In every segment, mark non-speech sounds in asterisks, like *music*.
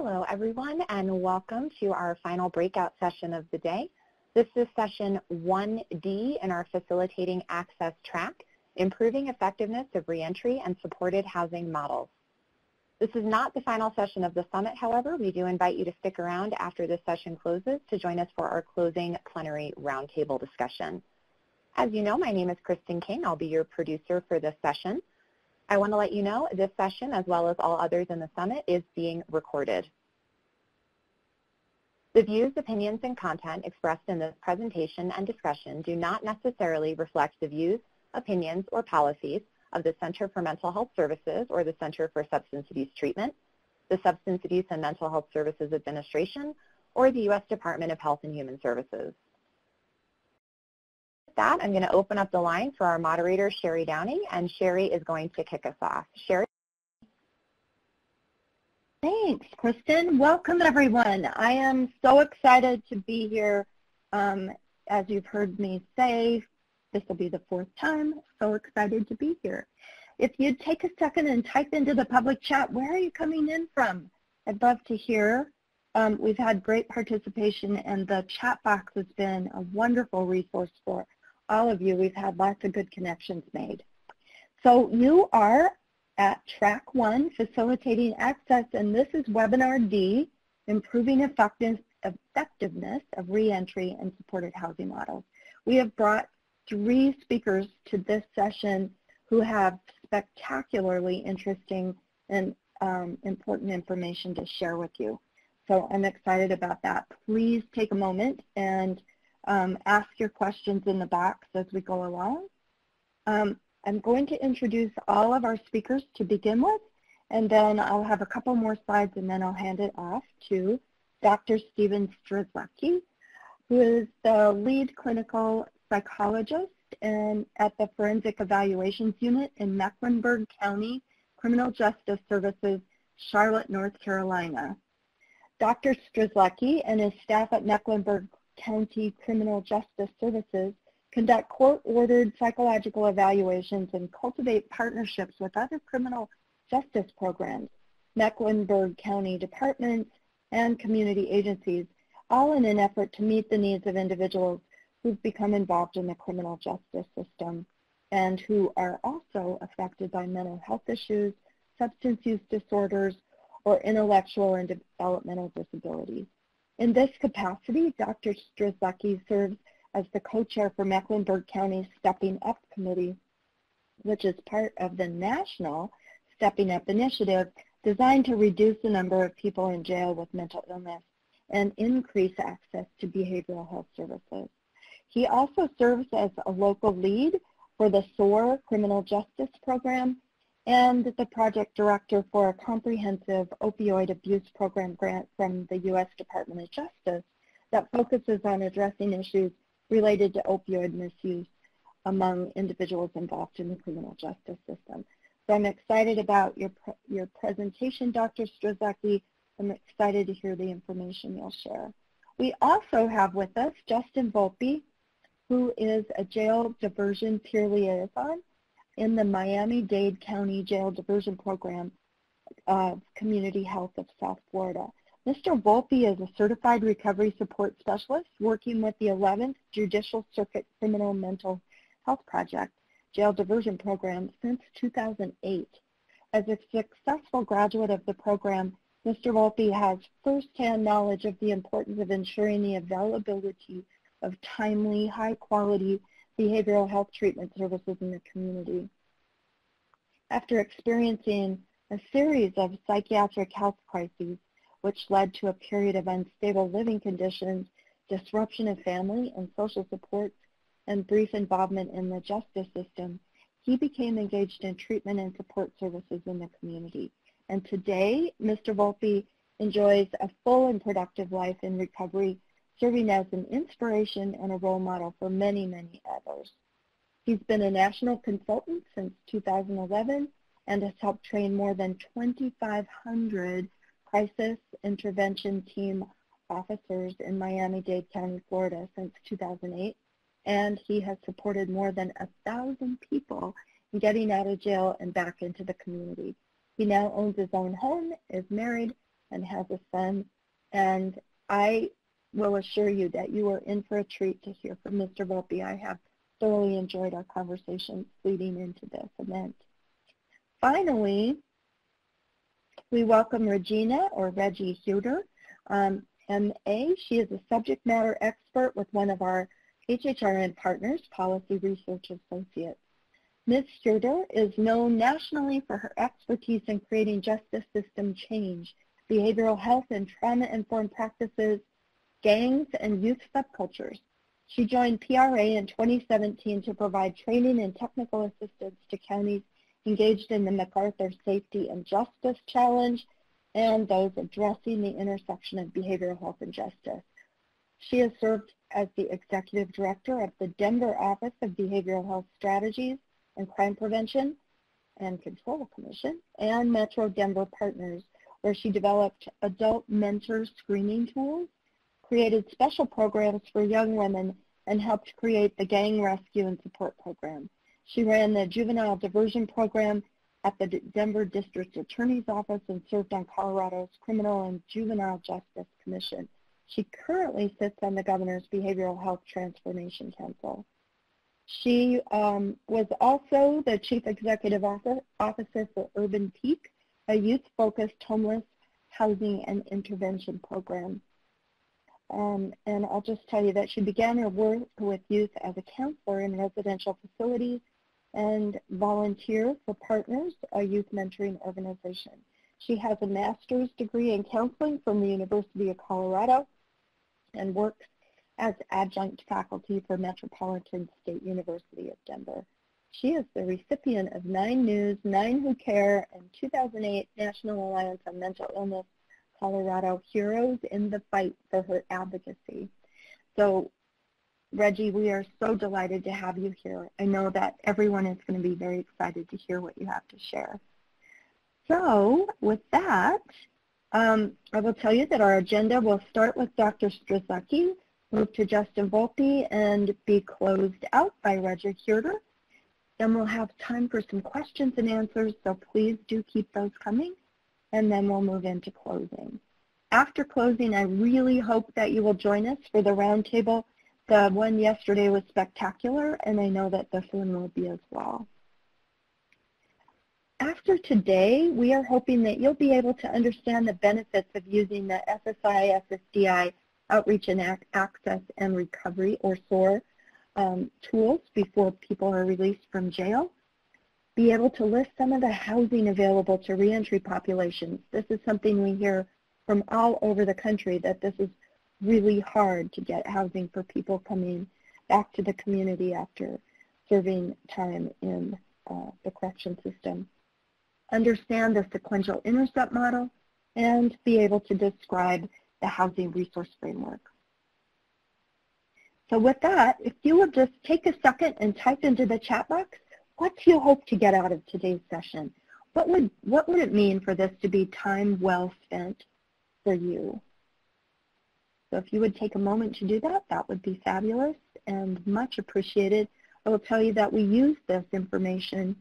Hello, everyone, and welcome to our final breakout session of the day. This is session 1D in our Facilitating Access track, Improving Effectiveness of Reentry and Supported Housing Models. This is not the final session of the summit, however. We do invite you to stick around after this session closes to join us for our closing plenary roundtable discussion. As you know, my name is Kristen King. I'll be your producer for this session. I want to let you know this session, as well as all others in the summit, is being recorded. The views, opinions, and content expressed in this presentation and discussion do not necessarily reflect the views, opinions, or policies of the Center for Mental Health Services or the Center for Substance Abuse Treatment, the Substance Abuse and Mental Health Services Administration, or the U.S. Department of Health and Human Services that, I'm going to open up the line for our moderator, Sherry Downing, and Sherry is going to kick us off. Sherry? Thanks, Kristen. Welcome, everyone. I am so excited to be here. Um, as you've heard me say, this will be the fourth time. So excited to be here. If you'd take a second and type into the public chat, where are you coming in from? I'd love to hear. Um, we've had great participation and the chat box has been a wonderful resource for all of you. We've had lots of good connections made. So you are at track one, facilitating access, and this is webinar D, improving effectiveness of reentry and supported housing models. We have brought three speakers to this session who have spectacularly interesting and um, important information to share with you. So I'm excited about that. Please take a moment and um, ask your questions in the box as we go along. Um, I'm going to introduce all of our speakers to begin with, and then I'll have a couple more slides, and then I'll hand it off to Dr. Steven Strzelecki, who is the lead clinical psychologist and at the Forensic Evaluations Unit in Mecklenburg County Criminal Justice Services, Charlotte, North Carolina. Dr. Strzelecki and his staff at Mecklenburg County Criminal Justice Services conduct court-ordered psychological evaluations and cultivate partnerships with other criminal justice programs, Mecklenburg County departments, and community agencies, all in an effort to meet the needs of individuals who've become involved in the criminal justice system and who are also affected by mental health issues, substance use disorders, or intellectual and developmental disabilities. In this capacity, Dr. Strzelecki serves as the co-chair for Mecklenburg County Stepping Up Committee, which is part of the national Stepping Up initiative designed to reduce the number of people in jail with mental illness and increase access to behavioral health services. He also serves as a local lead for the SOAR Criminal Justice Program and the project director for a comprehensive opioid abuse program grant from the U.S. Department of Justice that focuses on addressing issues related to opioid misuse among individuals involved in the criminal justice system. So I'm excited about your, pre your presentation, Dr. Strzelecki. I'm excited to hear the information you'll share. We also have with us Justin Volpe, who is a jail diversion peer liaison in the Miami-Dade County Jail Diversion Program of Community Health of South Florida. Mr. Volpe is a certified recovery support specialist working with the 11th Judicial Circuit Criminal Mental Health Project Jail Diversion Program since 2008. As a successful graduate of the program, Mr. Volpe has firsthand knowledge of the importance of ensuring the availability of timely, high-quality behavioral health treatment services in the community. After experiencing a series of psychiatric health crises, which led to a period of unstable living conditions, disruption of family and social supports, and brief involvement in the justice system, he became engaged in treatment and support services in the community. And today, Mr. Volpe enjoys a full and productive life in recovery serving as an inspiration and a role model for many, many others. He's been a national consultant since 2011 and has helped train more than 2,500 crisis intervention team officers in Miami-Dade County, Florida since 2008. And he has supported more than a thousand people in getting out of jail and back into the community. He now owns his own home, is married, and has a son. And I will assure you that you are in for a treat to hear from Mr. Volpe. I have thoroughly enjoyed our conversations leading into this event. Finally, we welcome Regina or Reggie Huter, um, MA. She is a subject matter expert with one of our HHRN partners, Policy Research Associates. Ms. Huter is known nationally for her expertise in creating justice system change, behavioral health and trauma-informed practices, gangs, and youth subcultures. She joined PRA in 2017 to provide training and technical assistance to counties engaged in the MacArthur Safety and Justice Challenge and those addressing the intersection of behavioral health and justice. She has served as the Executive Director of the Denver Office of Behavioral Health Strategies and Crime Prevention and Control Commission and Metro Denver Partners, where she developed adult mentor screening tools, created special programs for young women, and helped create the Gang Rescue and Support Program. She ran the Juvenile Diversion Program at the Denver District Attorney's Office and served on Colorado's Criminal and Juvenile Justice Commission. She currently sits on the Governor's Behavioral Health Transformation Council. She um, was also the Chief Executive Officer for Urban Peak, a youth-focused homeless housing and intervention program. Um, and I'll just tell you that she began her work with youth as a counselor in residential facilities and volunteer for Partners, a youth mentoring organization. She has a master's degree in counseling from the University of Colorado and works as adjunct faculty for Metropolitan State University of Denver. She is the recipient of Nine News, Nine Who Care, and 2008 National Alliance on Mental Illness Colorado Heroes in the Fight for her advocacy. So Reggie, we are so delighted to have you here. I know that everyone is going to be very excited to hear what you have to share. So with that, um, I will tell you that our agenda will start with Dr. Strzelecki, move to Justin Volpe, and be closed out by Roger Huter. Then we'll have time for some questions and answers, so please do keep those coming, and then we'll move into closing. After closing, I really hope that you will join us for the roundtable. The one yesterday was spectacular, and I know that this one will be as well. After today, we are hoping that you'll be able to understand the benefits of using the SSI SSDI Outreach and Access and Recovery, or SOAR, um, tools before people are released from jail. Be able to list some of the housing available to reentry populations. This is something we hear from all over the country that this is really hard to get housing for people coming back to the community after serving time in uh, the correction system understand the sequential intercept model, and be able to describe the housing resource framework. So with that, if you would just take a second and type into the chat box, what do you hope to get out of today's session? What would, what would it mean for this to be time well spent for you? So if you would take a moment to do that, that would be fabulous and much appreciated. I will tell you that we use this information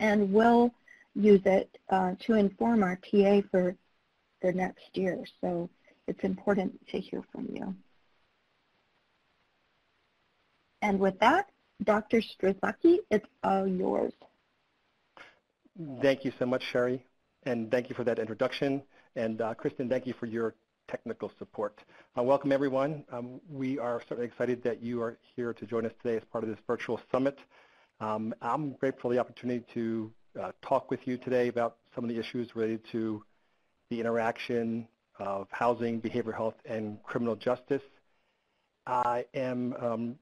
and will use it uh, to inform our TA for the next year. So it's important to hear from you. And with that, Dr. Strzelecki, it's all yours. Thank you so much, Sherry, and thank you for that introduction. And uh, Kristen, thank you for your technical support. Uh, welcome, everyone. Um, we are certainly excited that you are here to join us today as part of this virtual summit. Um, I'm grateful for the opportunity to uh, talk with you today about some of the issues related to the interaction of housing, behavioral health, and criminal justice. I am um,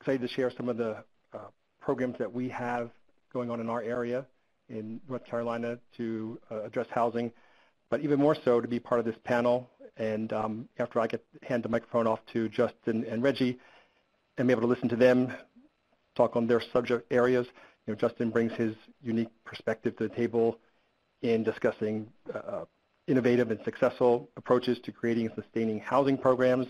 excited to share some of the uh, programs that we have going on in our area in North Carolina to uh, address housing, but even more so to be part of this panel. And um, after I get hand the microphone off to Justin and Reggie, and be able to listen to them talk on their subject areas, you know, Justin brings his unique perspective to the table in discussing uh, innovative and successful approaches to creating and sustaining housing programs.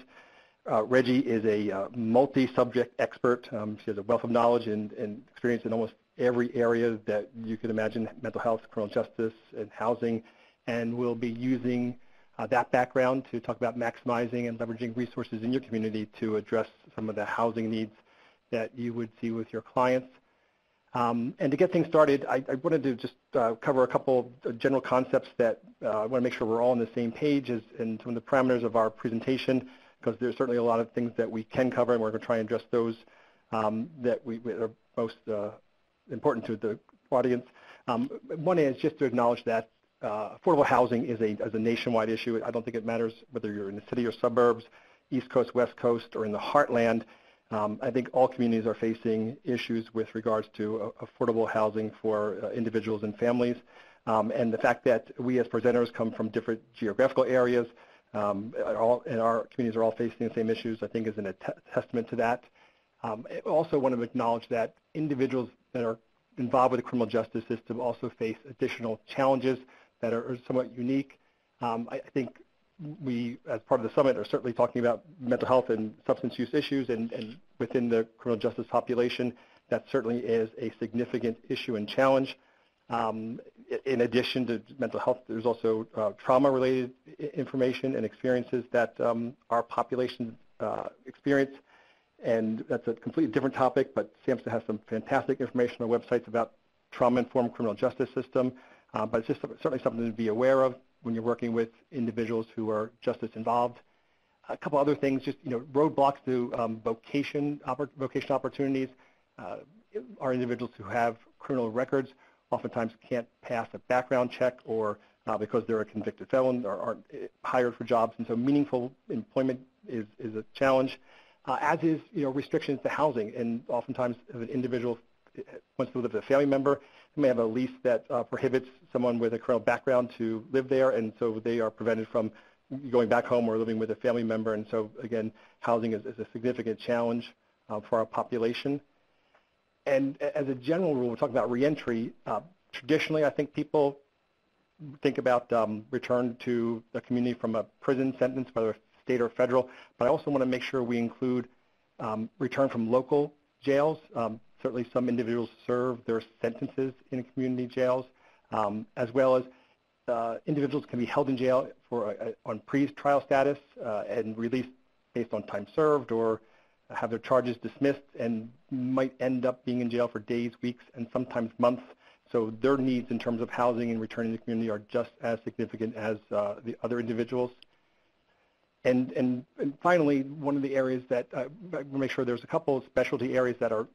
Uh, Reggie is a uh, multi-subject expert. Um, she has a wealth of knowledge and, and, experience in almost every area that you could imagine, mental health, criminal justice, and housing. and we'll be using uh, that background to talk about maximizing and leveraging resources in your community to address some of the housing needs that you would see with your clients. Um, and to get things started, I, I wanted to just uh, cover a couple general concepts that uh, I want to make sure we're all on the same page as in some of the parameters of our presentation, because there's certainly a lot of things that we can cover, and we're going to try and address those um, that we, are most uh, important to the audience. Um, one is just to acknowledge that uh, affordable housing is a, is a nationwide issue. I don't think it matters whether you're in the city or suburbs, East Coast, West Coast, or in the heartland. Um, I think all communities are facing issues with regards to uh, affordable housing for uh, individuals and families. Um, and the fact that we as presenters come from different geographical areas um, all, and our communities are all facing the same issues, I think is a testament to that. Um, I also want to acknowledge that individuals that are involved with the criminal justice system also face additional challenges that are, are somewhat unique. Um, I, I think we, as part of the summit, are certainly talking about mental health and substance use issues, and, and within the criminal justice population, that certainly is a significant issue and challenge. Um, in addition to mental health, there's also uh, trauma-related information and experiences that um, our population uh, experience, and that's a completely different topic, but SAMHSA has some fantastic information on websites about trauma-informed criminal justice system, uh, but it's just certainly something to be aware of when you're working with individuals who are justice involved. A couple other things, just you know, roadblocks to um, vocation, oppor vocation opportunities. Uh, are individuals who have criminal records oftentimes can't pass a background check or uh, because they're a convicted felon or aren't uh, hired for jobs, and so meaningful employment is, is a challenge, uh, as is you know restrictions to housing. And oftentimes, if an individual uh, wants to live with a family member, they may have a lease that uh, prohibits someone with a criminal background to live there, and so they are prevented from going back home or living with a family member. And so, again, housing is, is a significant challenge uh, for our population. And as a general rule, we're talking about reentry. Uh, traditionally, I think people think about um, return to the community from a prison sentence, whether state or federal. But I also want to make sure we include um, return from local jails. Um, certainly some individuals serve their sentences in community jails, um, as well as uh, individuals can be held in jail for uh, on pre-trial status uh, and released based on time served or have their charges dismissed and might end up being in jail for days, weeks, and sometimes months. So their needs in terms of housing and returning to the community are just as significant as uh, the other individuals. And, and, and, finally, one of the areas that uh, make sure there's a couple of specialty areas that are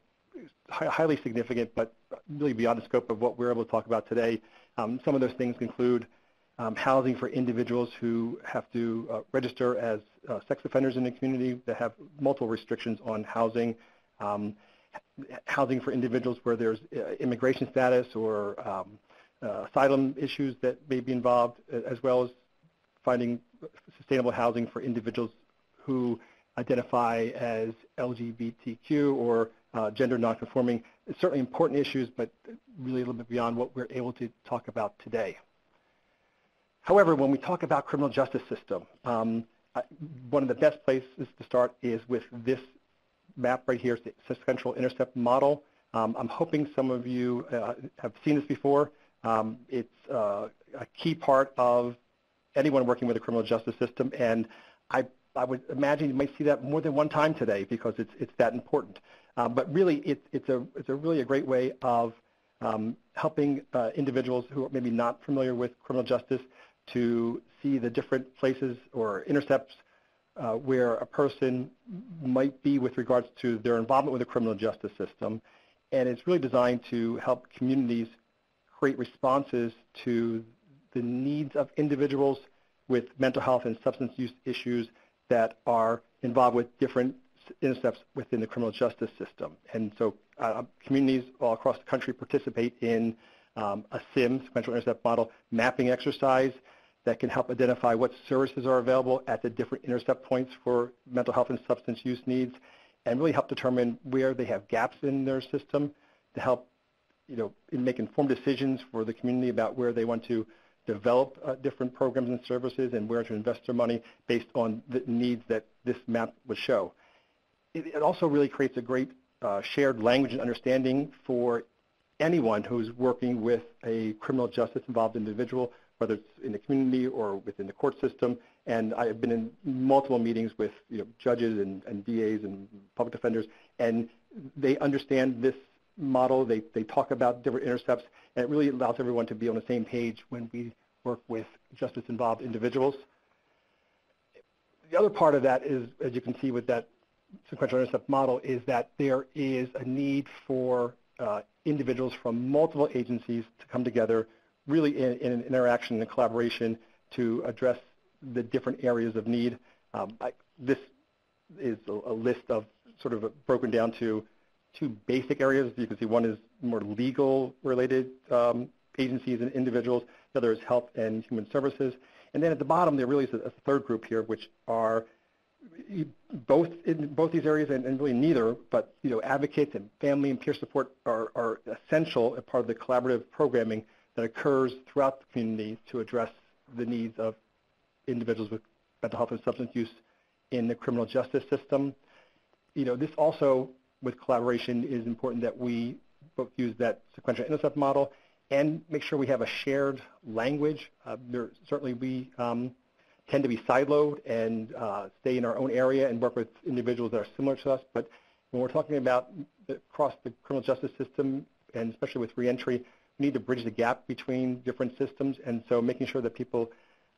highly significant, but really beyond the scope of what we're able to talk about today. Um, some of those things include housing for individuals who have to uh, register as uh, sex offenders in the community that have multiple restrictions on housing, um, housing for individuals where there's uh, immigration status or um, uh, asylum issues that may be involved, as well as finding sustainable housing for individuals who identify as LGBTQ or uh, gender nonconforming. It's certainly important issues, but really a little bit beyond what we're able to talk about today. However, when we talk about criminal justice system, um, one of the best places to start is with this map right here, the sequential intercept model. Um, I'm hoping some of you uh, have seen this before. Um, it's uh, a key part of anyone working with the criminal justice system, and I, I would imagine you might see that more than one time today because it's, it's that important. Um, but really, it, it's, a, it's a really a great way of um, helping uh, individuals who are maybe not familiar with criminal justice to see the different places or intercepts uh, where a person might be with regards to their involvement with the criminal justice system. And it's really designed to help communities create responses to the needs of individuals with mental health and substance use issues that are involved with different intercepts within the criminal justice system. And so uh, communities all across the country participate in um, a SIM, sequential intercept model, mapping exercise that can help identify what services are available at the different intercept points for mental health and substance use needs and really help determine where they have gaps in their system to help you know, make informed decisions for the community about where they want to develop uh, different programs and services and where to invest their money based on the needs that this map would show. It, it also really creates a great uh, shared language and understanding for anyone who's working with a criminal justice involved individual whether it's in the community or within the court system. And I have been in multiple meetings with you know, judges and, and DAs and public defenders, and they understand this model. They, they talk about different intercepts, and it really allows everyone to be on the same page when we work with justice-involved individuals. The other part of that is, as you can see with that sequential intercept model, is that there is a need for individuals from multiple agencies to come together really in, in an interaction and collaboration to address the different areas of need. Um, I, this is a, a, list of sort of broken down to two basic areas. You can see one is more legal related um, agencies and individuals. The other is health and human services. And then at the bottom, there really is a, a third group here, which are both in both these areas and, and, really neither, but you know, advocates and family and peer support are, are essential as part of the collaborative programming that occurs throughout the community to address the needs of individuals with mental health and substance use in the criminal justice system. You know, this also, with collaboration, is important that we both use that sequential intercept model and make sure we have a shared language. Uh, there, certainly we um, tend to be siloed and uh, stay in our own area and work with individuals that are similar to us. But when we're talking about across the criminal justice system, and especially with reentry, we need to bridge the gap between different systems. And so making sure that people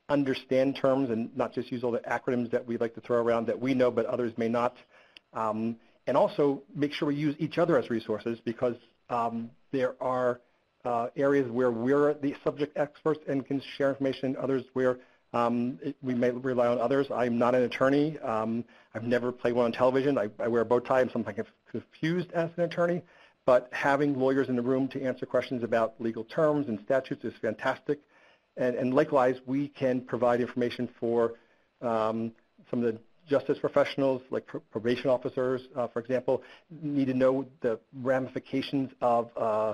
understand terms and not just use all the acronyms that we like to throw around that we know but others may not. Um, and also make sure we use each other as resources because um, there are uh, areas where we're the subject experts and can share information, others where um, it, we may rely on others. I'm not an attorney. Um, I've never played one on television. I, I wear a bow tie. I'm sometimes confused as an attorney. But having lawyers in the room to answer questions about legal terms and statutes is fantastic. And, and likewise, we can provide information for um, some of the justice professionals, like probation officers, uh, for example, need to know the ramifications of uh,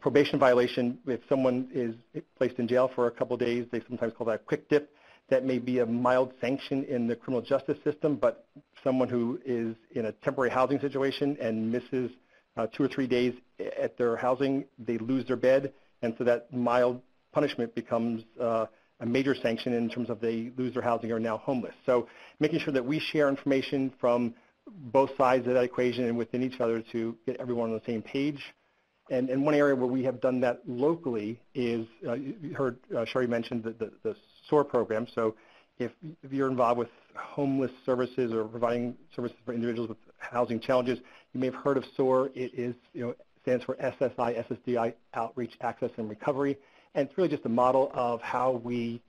probation violation. If someone is placed in jail for a couple days, they sometimes call that a quick dip. That may be a mild sanction in the criminal justice system, but someone who is in a temporary housing situation and misses uh, two or three days at their housing, they lose their bed, and so that mild punishment becomes uh, a major sanction in terms of they lose their housing or are now homeless. So making sure that we share information from both sides of that equation and within each other to get everyone on the same page. And, and one area where we have done that locally is, uh, you heard uh, Sherry mention the, the, the SOAR program. So if, if you're involved with homeless services or providing services for individuals with housing challenges, you may have heard of SOAR. It is, you know, stands for SSI, SSDI, Outreach, Access, and Recovery. And it's really just a model of how we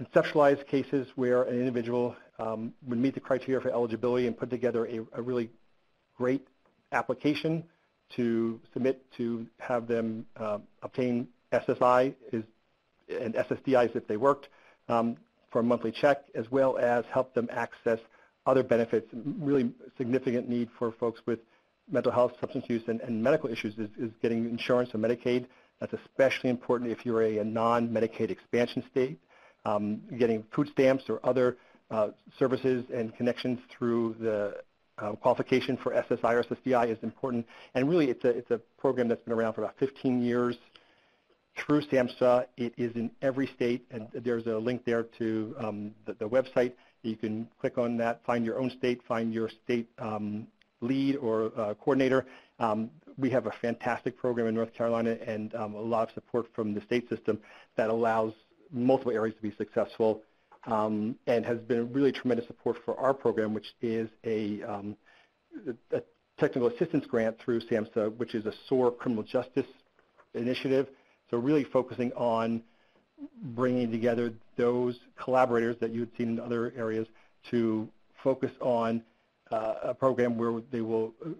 conceptualize cases where an individual um, would meet the criteria for eligibility and put together a, a really great application to submit to have them uh, obtain SSI is, and SSDIs if they worked um, for a monthly check, as well as help them access other benefits. Really significant need for folks with mental health, substance use, and, and medical issues is, is, getting insurance and Medicaid. That's especially important if you're a, a non-Medicaid expansion state. Um, getting food stamps or other uh, services and connections through the uh, qualification for SSI or SSDI is important. And really, it's a, it's a program that's been around for about 15 years through SAMHSA. It is in every state, and there's a link there to um, the, the, website. You can click on that, find your own state, find your state um, lead or uh, coordinator. Um, we have a fantastic program in North Carolina and um, a lot of support from the state system that allows multiple areas to be successful um, and has been really tremendous support for our program, which is a, um, a technical assistance grant through SAMHSA, which is a SOAR criminal justice initiative. So really focusing on bringing together those collaborators that you had seen in other areas to focus on uh, a program where they will uh,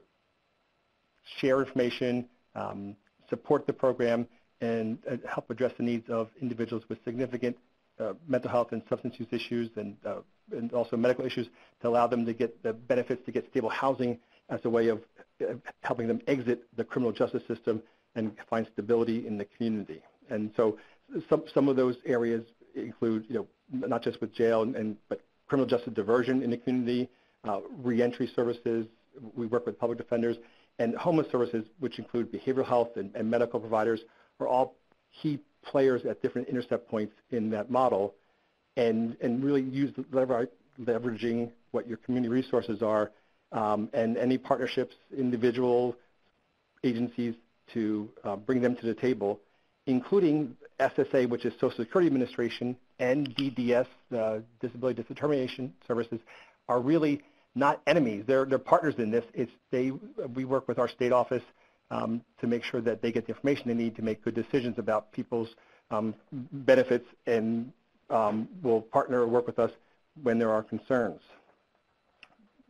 share information, um, support the program, and uh, help address the needs of individuals with significant mental health and substance use issues and, uh, and also medical issues to allow them to get the benefits to get stable housing as a way of uh, helping them exit the criminal justice system and find stability in the community. And so some, some of those areas include, you know, not just with jail, and, and but criminal justice diversion in the community, uh, reentry services. We work with public defenders and homeless services, which include behavioral health and, and medical providers, are all key players at different intercept points in that model and, and really use lever, leveraging what your community resources are um, and any partnerships, individual agencies to uh, bring them to the table, including SSA, which is Social Security Administration, and DDS, uh, Disability Determination Services, are really not enemies. They're, they're partners in this. It's they, we work with our state office um, to make sure that they get the information they need to make good decisions about people's um, benefits and um, will partner or work with us when there are concerns.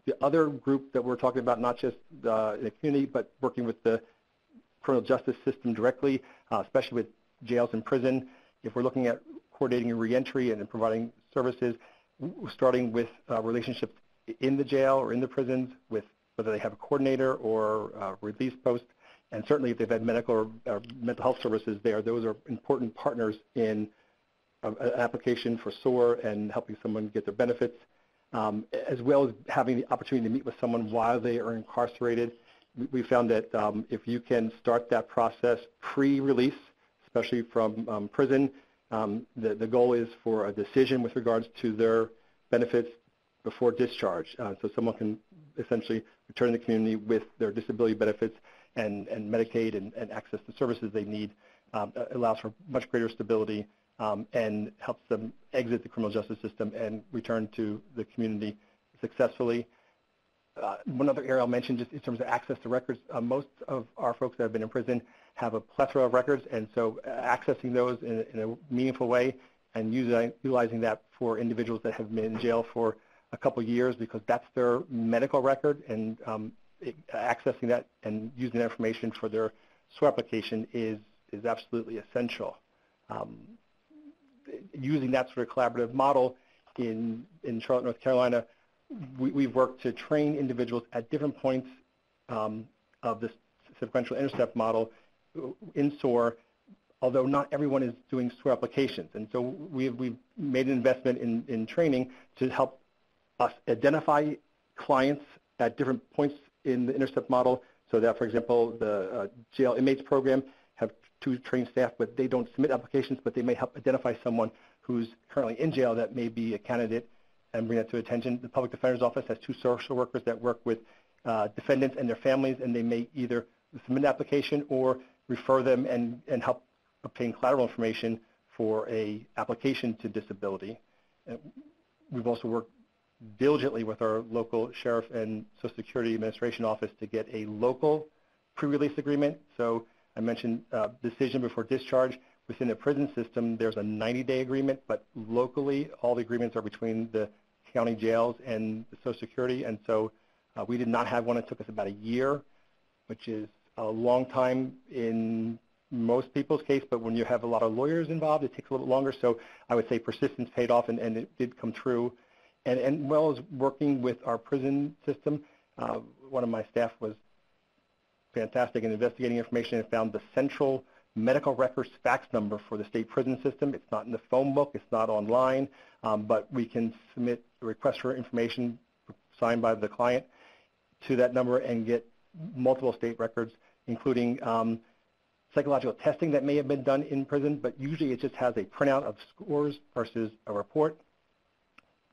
The other group that we're talking about, not just uh, in the community, but working with the criminal justice system directly, uh, especially with jails and prison. If we're looking at coordinating reentry and providing services, starting with uh, relationships in the jail or in the prisons with whether they have a coordinator or a release post, and certainly if they've had medical or, or mental health services there, those are important partners in an application for SOAR and helping someone get their benefits, um, as well as having the opportunity to meet with someone while they are incarcerated. We found that um, if you can start that process pre-release, especially from um, prison, um, the, the goal is for a decision with regards to their benefits before discharge. Uh, so someone can essentially return to the community with their disability benefits and, and Medicaid and, and access to services they need um, allows for much greater stability um, and helps them exit the criminal justice system and return to the community successfully. Uh, one other area I'll mention just in terms of access to records, uh, most of our folks that have been in prison have a plethora of records, and so uh, accessing those in, in, a meaningful way and using, utilizing that for individuals that have been in jail for a couple years because that's their medical record and um, accessing that and using that information for their SOAR application is, is absolutely essential. Um, using that sort of collaborative model in, in Charlotte, North Carolina, we, have worked to train individuals at different points um, of this sequential intercept model in SOAR, although not everyone is doing SOAR applications. And so we've, we've made an investment in, in training to help us identify clients at different points in the intercept model so that, for example, the uh, jail inmates program have two trained staff, but they don't submit applications, but they may help identify someone who's currently in jail that may be a candidate and bring that to attention. The Public Defender's Office has two social workers that work with uh, defendants and their families, and they may either submit an application or refer them and, and help obtain collateral information for a application to disability. And we've also worked diligently with our local sheriff and Social Security Administration office to get a local pre-release agreement. So I mentioned uh, decision before discharge. Within the prison system, there's a 90-day agreement, but locally, all the agreements are between the county jails and the Social Security, and so uh, we did not have one. It took us about a year, which is a long time in most people's case, but when you have a lot of lawyers involved, it takes a little bit longer. So I would say persistence paid off, and, and it did come true. And, and well as working with our prison system, uh, one of my staff was fantastic in investigating information and found the central medical records fax number for the state prison system. It's not in the phone book. It's not online, um, but we can submit a request for information signed by the client to that number and get multiple state records, including um, psychological testing that may have been done in prison, but usually it just has a printout of scores versus a report,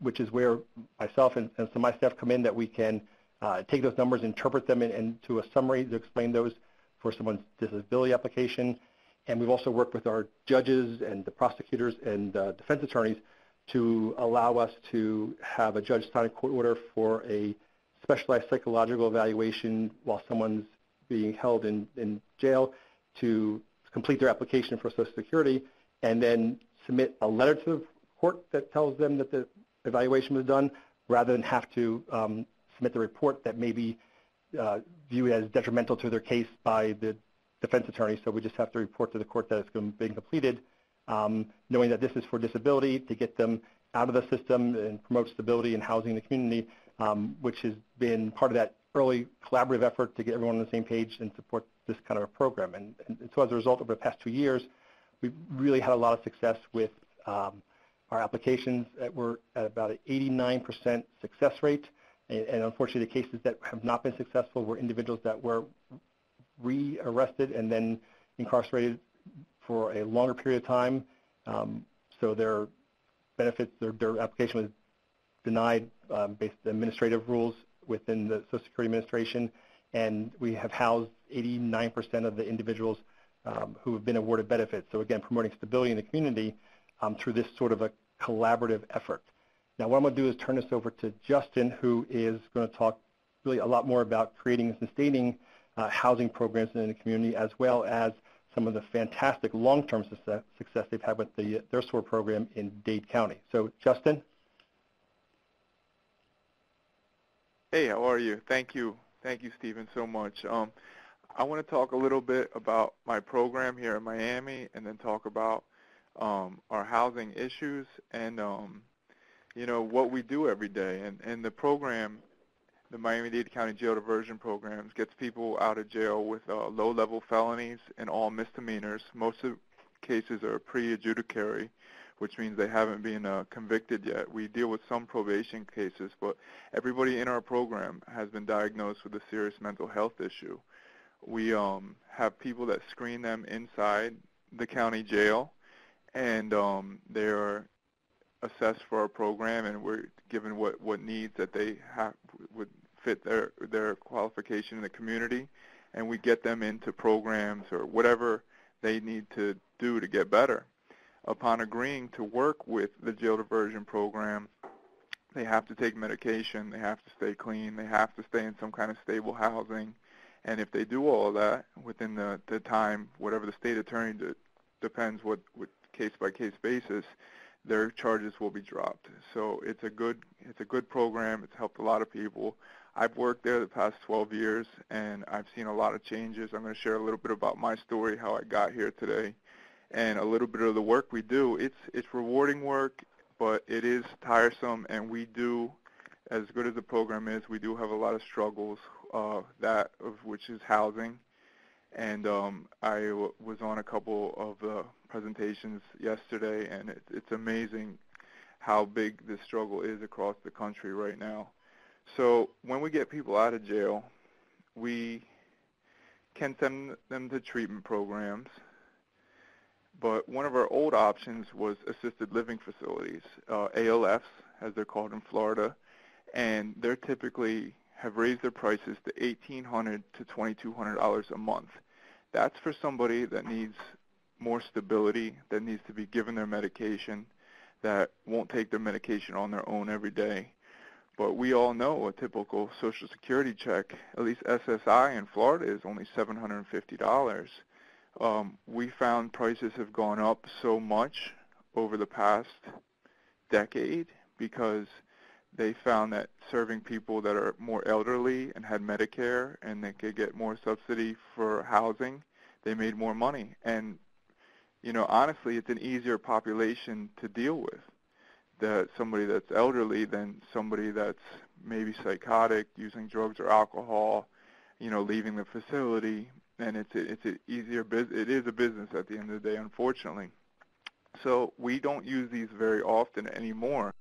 which is where myself and, and some of my staff come in that we can uh, take those numbers, interpret them in, into a summary to explain those for someone's disability application. And we've also worked with our judges and the prosecutors and uh, defense attorneys to allow us to have a judge sign a court order for a specialized psychological evaluation while someone's being held in, in jail to complete their application for Social Security and then submit a letter to the court that tells them that the evaluation was done rather than have to um, submit the report that may be uh, viewed as detrimental to their case by the defense attorney. So we just have to report to the court that it's been completed, um, knowing that this is for disability to get them out of the system and promote stability and housing in the community, um, which has been part of that early collaborative effort to get everyone on the same page and support this kind of a program. And, and so as a result, over the past two years, we've really had a lot of success with um, our applications. We're at about an 89% success rate. And, and unfortunately, the cases that have not been successful were individuals that were re-arrested and then incarcerated for a longer period of time. Um, so their benefits, their, their application was denied um, based on administrative rules within the Social Security Administration, and we have housed 89% of the individuals um, who have been awarded benefits. So again, promoting stability in the community um, through this sort of a collaborative effort. Now what I'm going to do is turn this over to Justin, who is going to talk really a lot more about creating and sustaining uh, housing programs in the community, as well as some of the fantastic long-term success, success, they've had with the, their SOAR program in Dade County. So Justin? Hey, how are you? Thank you. Thank you, Stephen, so much. Um, I want to talk a little bit about my program here in Miami and then talk about um, our housing issues and, um, you know, what we do every day. And, and the program, the Miami-Dade County Jail Diversion Programs, gets people out of jail with uh, low-level felonies and all misdemeanors. Most of cases are pre-adjudicatory which means they haven't been uh, convicted yet. We deal with some probation cases, but everybody in our program has been diagnosed with a serious mental health issue. We um, have people that screen them inside the county jail, and um, they are assessed for our program, and we're given what, what needs that they have would fit their their qualification in the community, and we get them into programs or whatever they need to do to get better upon agreeing to work with the jail diversion program, they have to take medication, they have to stay clean, they have to stay in some kind of stable housing. And if they do all of that within the, the time, whatever the state attorney de- depends what, what case by case basis, their charges will be dropped. So it's a good it's a good program. It's helped a lot of people. I've worked there the past 12 years and I've seen a lot of changes. I'm going to share a little bit about my story, how I got here today and a little bit of the work we do. It's it's rewarding work, but it is tiresome, and we do, as good as the program is, we do have a lot of struggles. Uh, that of which is housing, and um, I w- was on a couple of uh, presentations yesterday, and it, it's amazing how big this struggle is across the country right now. So when we get people out of jail, we can send them to treatment programs but one of our old options was assisted living facilities, uh, ALFs, as they're called in Florida, and they're typically have raised their prices to 1,800 to $2,200 a month. That's for somebody that needs more stability, that needs to be given their medication, that won't take their medication on their own every day. But we all know a typical Social Security check, at least SSI in Florida, is only $750 um, we found prices have gone up so much over the past decade because they found that serving people that are more elderly and had Medicare and they could get more subsidy for housing, they made more money. And, you know, honestly, it's an easier population to deal with, that somebody that's elderly than somebody that's maybe psychotic, using drugs or alcohol, you know, leaving the facility and it's a, it's an easier business. It is a business at the end of the day, unfortunately. So we don't use these very often anymore.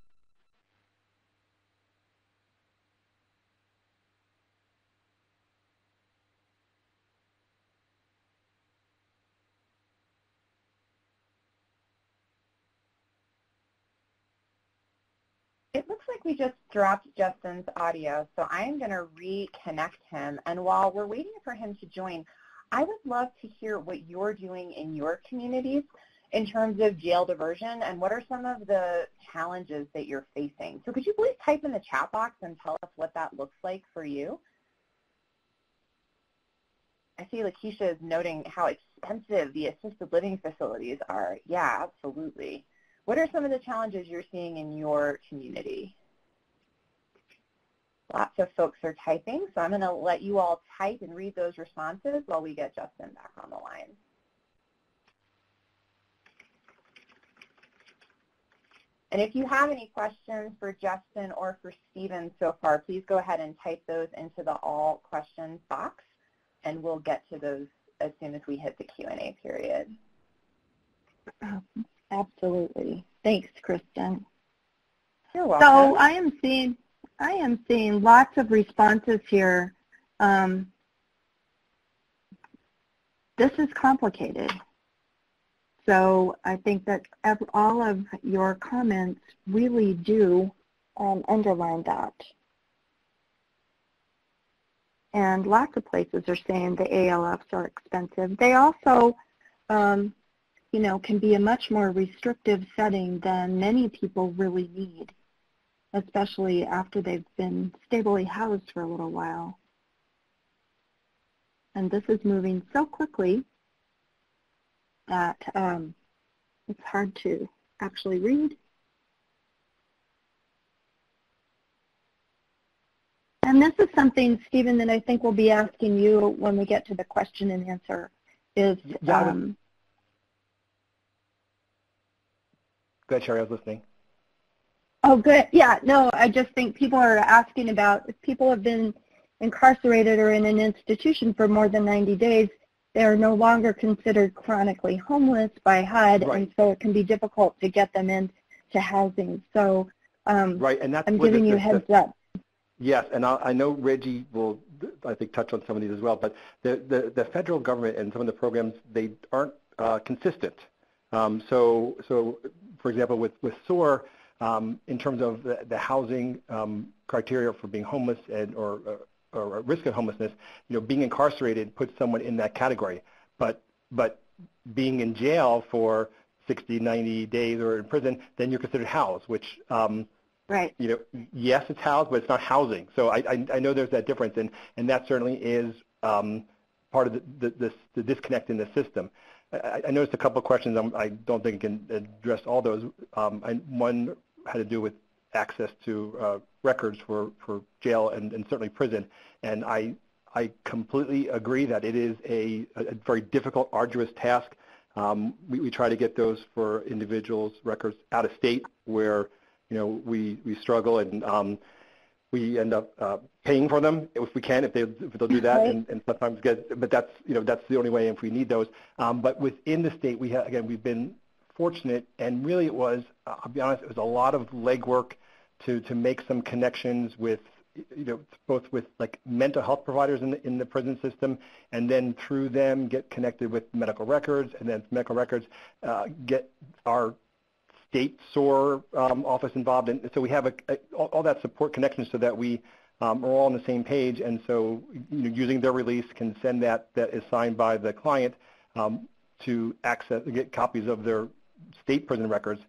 It looks like we just dropped Justin's audio, so I'm going to reconnect him. And while we're waiting for him to join, I would love to hear what you're doing in your communities in terms of jail diversion and what are some of the challenges that you're facing. So could you please type in the chat box and tell us what that looks like for you? I see Lakeisha is noting how expensive the assisted living facilities are. Yeah, absolutely. What are some of the challenges you're seeing in your community? Lots of folks are typing, so I'm going to let you all type and read those responses while we get Justin back on the line. And if you have any questions for Justin or for Steven so far, please go ahead and type those into the all questions box, and we'll get to those as soon as we hit the Q&A period. Absolutely. Thanks, Kristen. You're welcome. So I am seeing I am seeing lots of responses here. Um, this is complicated. So I think that all of your comments really do um, underline that. And lots of places are saying the ALFs are expensive. They also, um, you know, can be a much more restrictive setting than many people really need, especially after they've been stably housed for a little while. And this is moving so quickly that um, it's hard to actually read. And this is something, Stephen, that I think we'll be asking you when we get to the question and answer is... Yeah. Um, Go ahead, Sherry, I was listening. Oh, good. Yeah, no, I just think people are asking about if people have been incarcerated or in an institution for more than 90 days, they are no longer considered chronically homeless by HUD, right. and so it can be difficult to get them into housing. So um, right, and that's I'm giving the, you the, heads the, up. Yes, and I, I know Reggie will, I think, touch on some of these as well. But the, the, the federal government and some of the programs, they aren't uh, consistent. Um, so, so, for example, with, with SOAR, um, in terms of the, the housing um, criteria for being homeless and or, or at risk of homelessness, you know, being incarcerated puts someone in that category. But but being in jail for 60, 90 days or in prison, then you're considered housed, which um, right. You know, yes, it's housed, but it's not housing. So I I, I know there's that difference, and and that certainly is um, part of the, the, the, the disconnect in the system. I, I noticed a couple of questions. I'm, I do not think I can address all those. Um, one had to do with access to uh, records for, for jail and, and certainly prison. And I, I completely agree that it is a, a very difficult, arduous task. Um, we, we try to get those for individuals' records out of state where, you know, we, we struggle and um, we end up uh, paying for them if we can, if, they, if they'll do that, right. and, and sometimes get, but that's, you know, that's the only way if we need those. Um, but within the state, we have, again, we've been fortunate, and really it was, I'll be honest, it was a lot of legwork to, to make some connections with, you know, both with like mental health providers in the, in the prison system, and then through them get connected with medical records, and then medical records uh, get our state SOAR um, office involved. And so we have a, a, all, that support connection so that we um, are all on the same page. And so you know, using their release can send that that is signed by the client um, to access, get copies of their state prison records,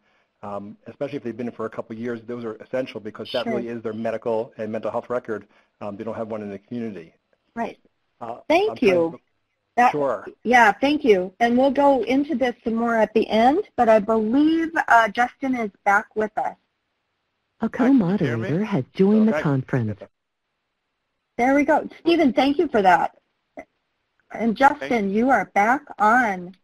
um, especially if they've been in for a couple of years. Those are essential because that really is their medical and mental health record. Um, they don't have one in the community. Right. Uh, Thank you. That, sure. Yeah, thank you. And we'll go into this some more at the end, but I believe uh, Justin is back with us. A co-moderator has joined okay. the conference. There we go. Stephen, thank you for that. And Justin, you are back on.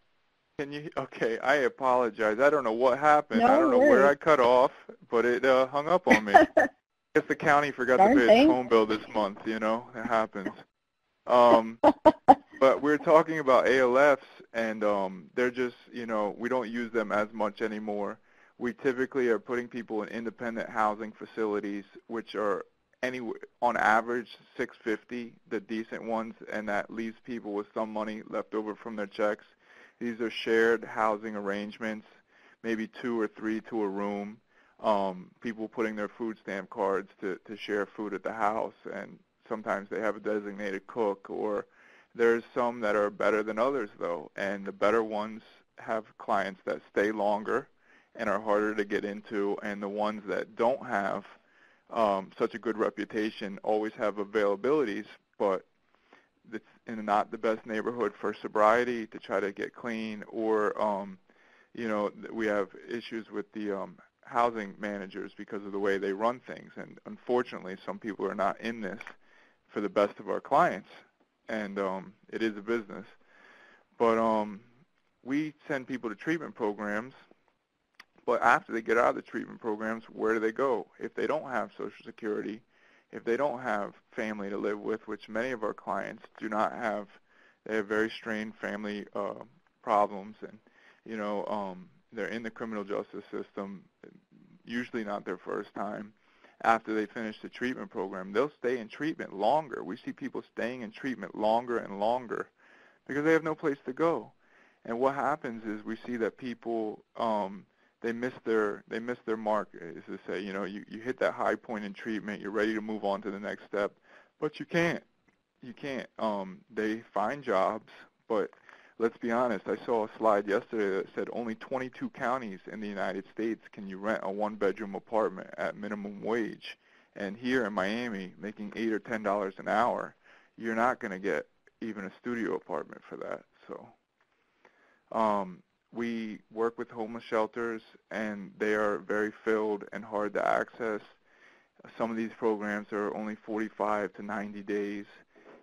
Can you? Okay, I apologize. I don't know what happened. No I don't know worries. where I cut off, but it uh, hung up on me. *laughs* If the county forgot Darn to pay its phone bill this month, you know, it happens. Um, *laughs* but we're talking about ALFs, and um, they're just, you know, we don't use them as much anymore. We typically are putting people in independent housing facilities, which are any on average 650, the decent ones, and that leaves people with some money left over from their checks. These are shared housing arrangements, maybe two or three to a room. Um, people putting their food stamp cards to, to share food at the house, and sometimes they have a designated cook. Or there's some that are better than others, though, and the better ones have clients that stay longer and are harder to get into, and the ones that don't have um, such a good reputation always have availabilities, but in not the best neighborhood for sobriety to try to get clean or um you know we have issues with the um housing managers because of the way they run things. And unfortunately some people are not in this for the best of our clients. And um it is a business. But um we send people to treatment programs but after they get out of the treatment programs where do they go? If they don't have social security if they don't have family to live with, which many of our clients do not have, they have very strained family uh, problems, and you know um, they're in the criminal justice system, usually not their first time. After they finish the treatment program, they'll stay in treatment longer. We see people staying in treatment longer and longer because they have no place to go. And what happens is we see that people um, they miss their they miss their mark, is to say, you know, you, you hit that high point in treatment, you're ready to move on to the next step, but you can't. You can't. Um, they find jobs, but let's be honest. I saw a slide yesterday that said only 22 counties in the United States can you rent a one-bedroom apartment at minimum wage, and here in Miami, making eight or ten dollars an hour, you're not going to get even a studio apartment for that. So. Um, we work with homeless shelters, and they are very filled and hard to access. Some of these programs are only 45 to 90 days,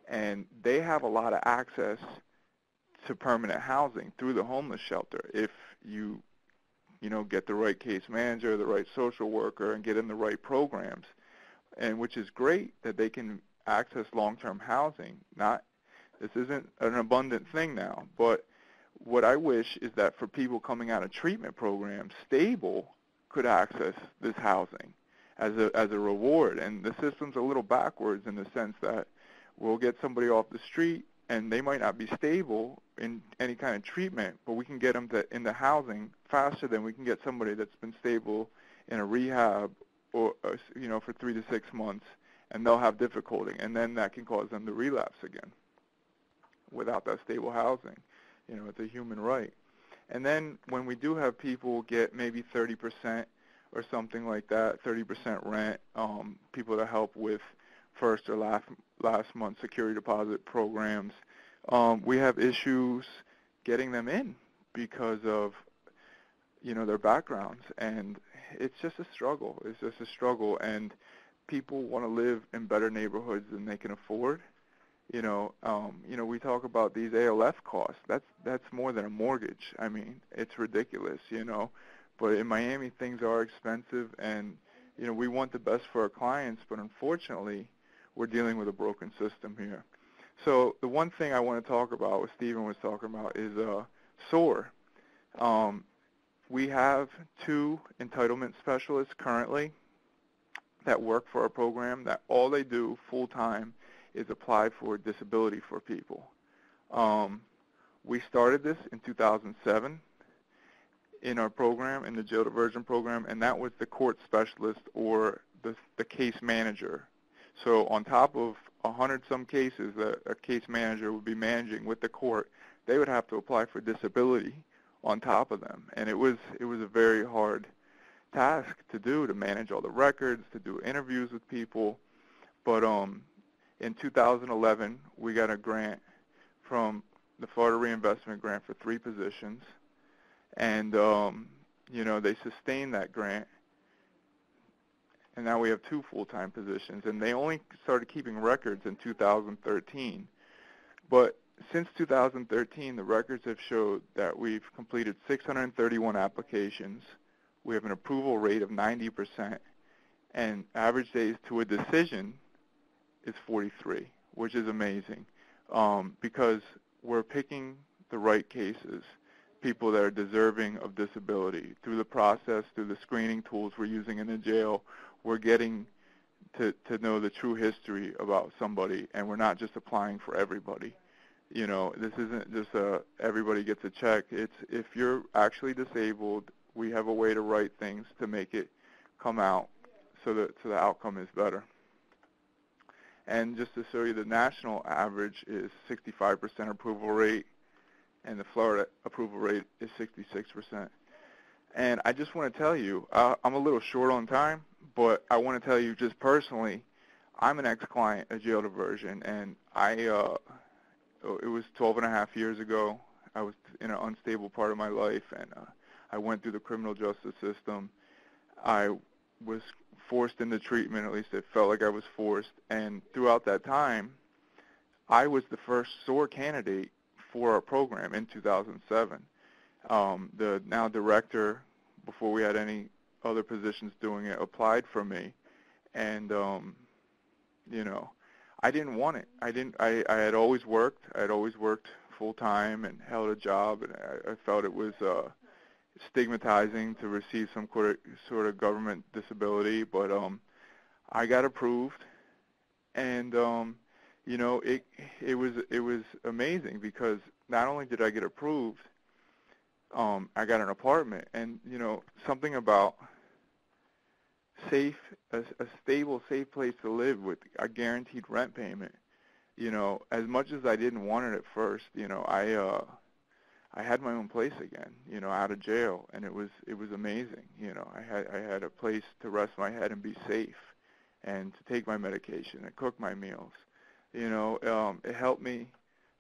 and they have a lot of access to permanent housing through the homeless shelter if you you know get the right case manager the right social worker and get in the right programs and which is great that they can access long-term housing not this isn't an abundant thing now but what I wish is that for people coming out of treatment programs, stable could access this housing as a as a reward. And the system's a little backwards in the sense that we'll get somebody off the street and they might not be stable in any kind of treatment, but we can get them to, into housing faster than we can get somebody that's been stable in a rehab or uh, you know for three to six months, and they'll have difficulty, and then that can cause them to relapse again without that stable housing. You know, it's a human right. And then when we do have people get maybe 30% or something like that, 30% rent, um, people to help with first or last last month security deposit programs, um, we have issues getting them in because of you know their backgrounds, and it's just a struggle. It's just a struggle, and people want to live in better neighborhoods than they can afford, you know, um, you know, we talk about these ALF costs. That's that's more than a mortgage. I mean, it's ridiculous, you know. But in Miami, things are expensive, and you know, we want the best for our clients, but unfortunately, we're dealing with a broken system here. So the one thing I want to talk about, what Stephen was talking about, is uh, SOAR. Um, we have two entitlement specialists currently that work for our program that all they do full time is apply for disability for people. Um, we started this in 2007 in our program, in the jail diversion program, and that was the court specialist or the, the case manager. So on top of 100 some cases that a case manager would be managing with the court, they would have to apply for disability on top of them. And it was, it was a very hard task to do, to manage all the records, to do interviews with people. But um, in 2011, we got a grant from the Florida Reinvestment Grant for three positions, and um, you know they sustained that grant, and now we have two full-time positions, and they only started keeping records in 2013. But since 2013, the records have showed that we've completed 631 applications. We have an approval rate of 90%, and average days to a decision is 43, which is amazing um, because we're picking the right cases, people that are deserving of disability. Through the process, through the screening tools we're using in the jail, we're getting to, to know the true history about somebody, and we're not just applying for everybody. You know, this isn't just a everybody gets a check. It's if you're actually disabled, we have a way to write things to make it come out so that so the outcome is better. And just to show you, the national average is 65% approval rate, and the Florida approval rate is 66%. And I just want to tell you, uh, I'm a little short on time, but I want to tell you just personally, I'm an ex-client of jail diversion, and I, uh, it was 12 and a half years ago. I was in an unstable part of my life, and uh, I went through the criminal justice system. I was forced into treatment, at least it felt like I was forced. And throughout that time, I was the first SOAR candidate for our program in 2007. Um, the now director, before we had any other positions doing it, applied for me, and um, you know, I didn't want it. I didn't. I, I had always worked. I had always worked full time and held a job, and I, I felt it was uh, stigmatizing to receive some sort of government disability, but um, I got approved, and um, you know it it was it was amazing because not only did I get approved, um, I got an apartment, and you know something about safe, a, a stable, safe place to live with a guaranteed rent payment. You know, as much as I didn't want it at first, you know, I uh, I had my own place again. You know, out of jail, and it was it was amazing. You know, I had I had a place to rest my head and be safe, and to take my medication and cook my meals. You know, um, it helped me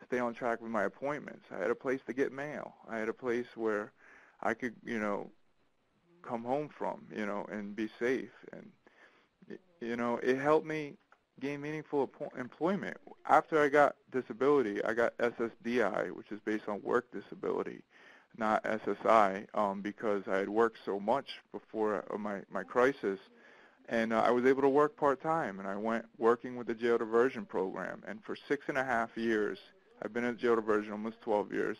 stay on track with my appointments. I had a place to get mail. I had a place where I could, you know, come home from, you know, and be safe. And, you know, it helped me gain meaningful employment. After I got disability, I got SSDI, which is based on work disability, not SSI, um, because I had worked so much before uh, my, my crisis. And uh, I was able to work part-time, and I went working with the jail diversion program. And for six and a half years, I've been in jail diversion almost 12 years.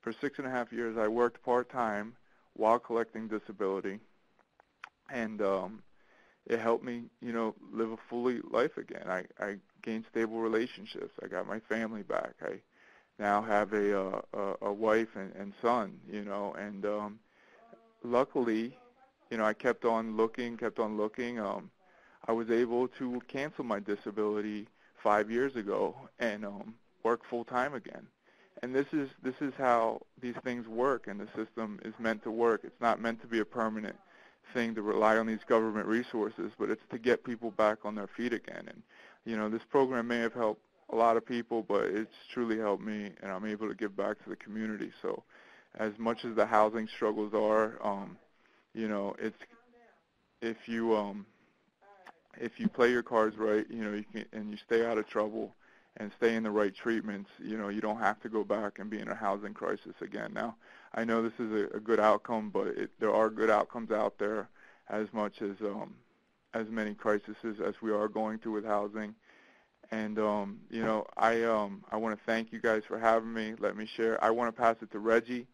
For six and a half years, I worked part-time while collecting disability, and um, it helped me, you know, live a fully life again. I, I gained stable relationships. I got my family back. I now have a uh, a, a wife and, and son, you know, and um, luckily, you know, I kept on looking, kept on looking. Um, I was able to cancel my disability five years ago and um, work full time again and this is this is how these things work and the system is meant to work it's not meant to be a permanent thing to rely on these government resources but it's to get people back on their feet again. And you know this program may have helped a lot of people but it's truly helped me and I'm able to give back to the community. So as much as the housing struggles are um you know it's if you um if you play your cards right you know you can and you stay out of trouble and stay in the right treatments, you know, you don't have to go back and be in a housing crisis again. Now, I know this is a, a good outcome, but it, there are good outcomes out there as much as um, as many crises as we are going through with housing. And um, you know, I um, I want to thank you guys for having me. Let me share. I want to pass it to Reggie,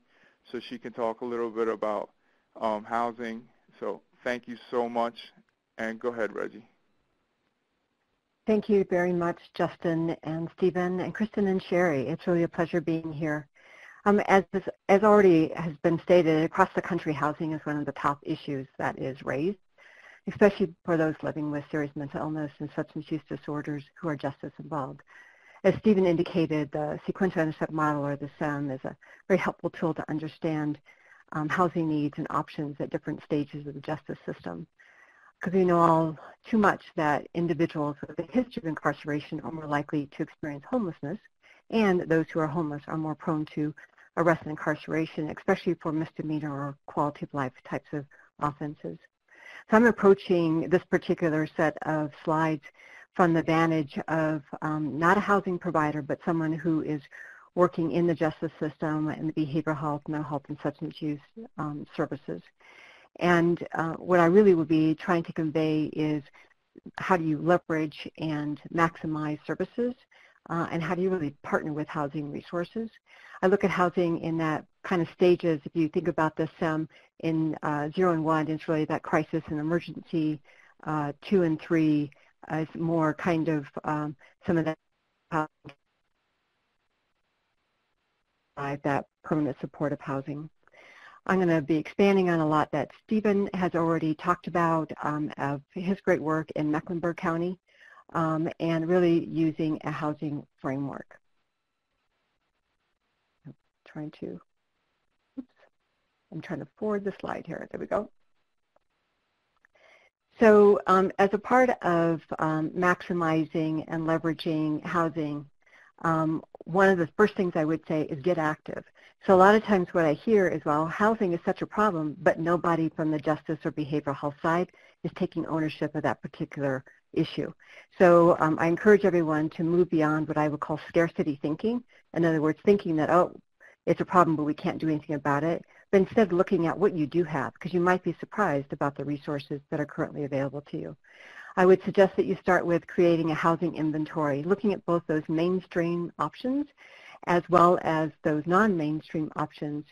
so she can talk a little bit about um, housing. So thank you so much, and go ahead, Reggie. Thank you very much, Justin and Stephen and Kristen and Sherry. It's really a pleasure being here. Um, as, as already has been stated, across the country, housing is one of the top issues that is raised, especially for those living with serious mental illness and substance use disorders who are justice involved. As Stephen indicated, the sequential intercept model, or the SIM, is a very helpful tool to understand um, housing needs and options at different stages of the justice system because we know all too much that individuals with a history of incarceration are more likely to experience homelessness, and those who are homeless are more prone to arrest and incarceration, especially for misdemeanor or quality of life types of offenses. So I'm approaching this particular set of slides from the vantage of um, not a housing provider, but someone who is working in the justice system and the behavioral health, mental health, and substance use um, services. And uh, what I really would be trying to convey is how do you leverage and maximize services uh, and how do you really partner with housing resources. I look at housing in that kind of stages. If you think about this um, in uh, zero and one, it's really that crisis and emergency. Uh, two and three is more kind of um, some of that that permanent supportive housing. I'm going to be expanding on a lot that Stephen has already talked about um, of his great work in Mecklenburg County um, and really using a housing framework. I'm trying to, oops, I'm trying to forward the slide here. There we go. So um, as a part of um, maximizing and leveraging housing, um, one of the first things I would say is get active. So a lot of times what I hear is, well, housing is such a problem, but nobody from the justice or behavioral health side is taking ownership of that particular issue. So um, I encourage everyone to move beyond what I would call scarcity thinking. In other words, thinking that, oh, it's a problem, but we can't do anything about it. But instead looking at what you do have, because you might be surprised about the resources that are currently available to you. I would suggest that you start with creating a housing inventory, looking at both those mainstream options as well as those non-mainstream options.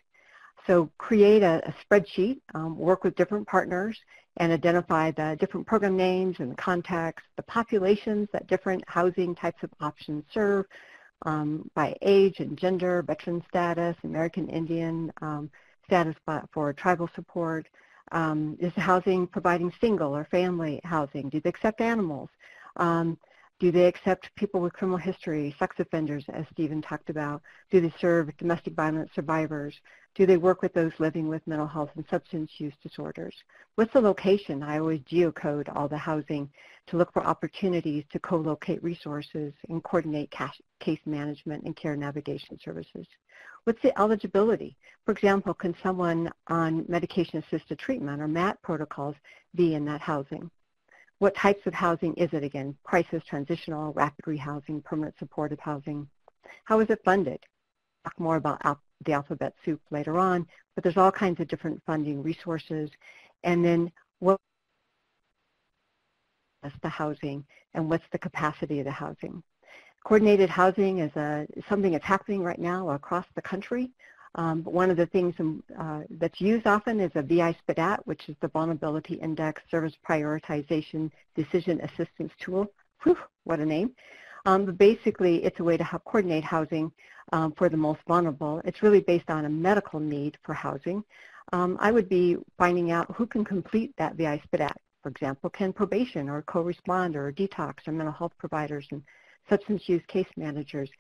So create a, a spreadsheet, um, work with different partners, and identify the different program names and the contacts, the populations that different housing types of options serve um, by age and gender, veteran status, American Indian, um, status for tribal support? Um, is housing providing single or family housing? Do they accept animals? Um, do they accept people with criminal history, sex offenders, as Stephen talked about? Do they serve domestic violence survivors? Do they work with those living with mental health and substance use disorders? What's the location? I always geocode all the housing to look for opportunities to co-locate resources and coordinate case management and care navigation services. What's the eligibility? For example, can someone on medication-assisted treatment or MAT protocols be in that housing? What types of housing is it again? Crisis, transitional, rapid rehousing, permanent supportive housing. How is it funded? Talk more about the alphabet soup later on, but there's all kinds of different funding resources. And then what is the housing and what's the capacity of the housing? Coordinated housing is a, something that's happening right now across the country. Um, but one of the things um, uh, that's used often is a VI-SPDAT, which is the Vulnerability Index Service Prioritization Decision Assistance Tool. Whew, what a name. Um, but basically, it's a way to help coordinate housing um, for the most vulnerable. It's really based on a medical need for housing. Um, I would be finding out who can complete that VI-SPDAT. For example, can probation or co-responder or detox or mental health providers and substance use case managers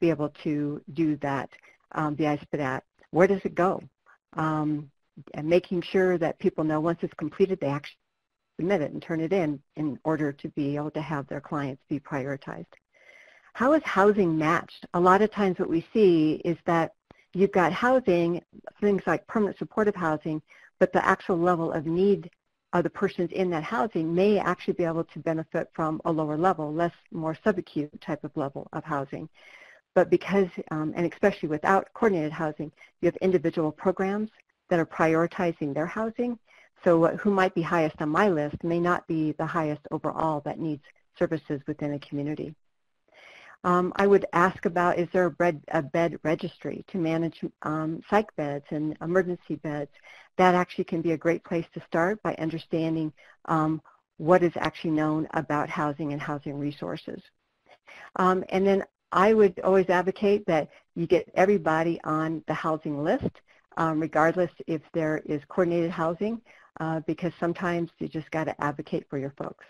be able to do that um, VI-SPDAT? Where does it go? Um, and making sure that people know once it's completed, they actually submit it and turn it in in order to be able to have their clients be prioritized. How is housing matched? A lot of times what we see is that you've got housing, things like permanent supportive housing, but the actual level of need of the persons in that housing may actually be able to benefit from a lower level, less, more subacute type of level of housing. But because, um, and especially without coordinated housing, you have individual programs that are prioritizing their housing. So who might be highest on my list may not be the highest overall that needs services within a community. Um, I would ask about is there a bed, a bed registry to manage um, psych beds and emergency beds. That actually can be a great place to start by understanding um, what is actually known about housing and housing resources. Um, and then I would always advocate that you get everybody on the housing list, um, regardless if there is coordinated housing, uh, because sometimes you just got to advocate for your folks.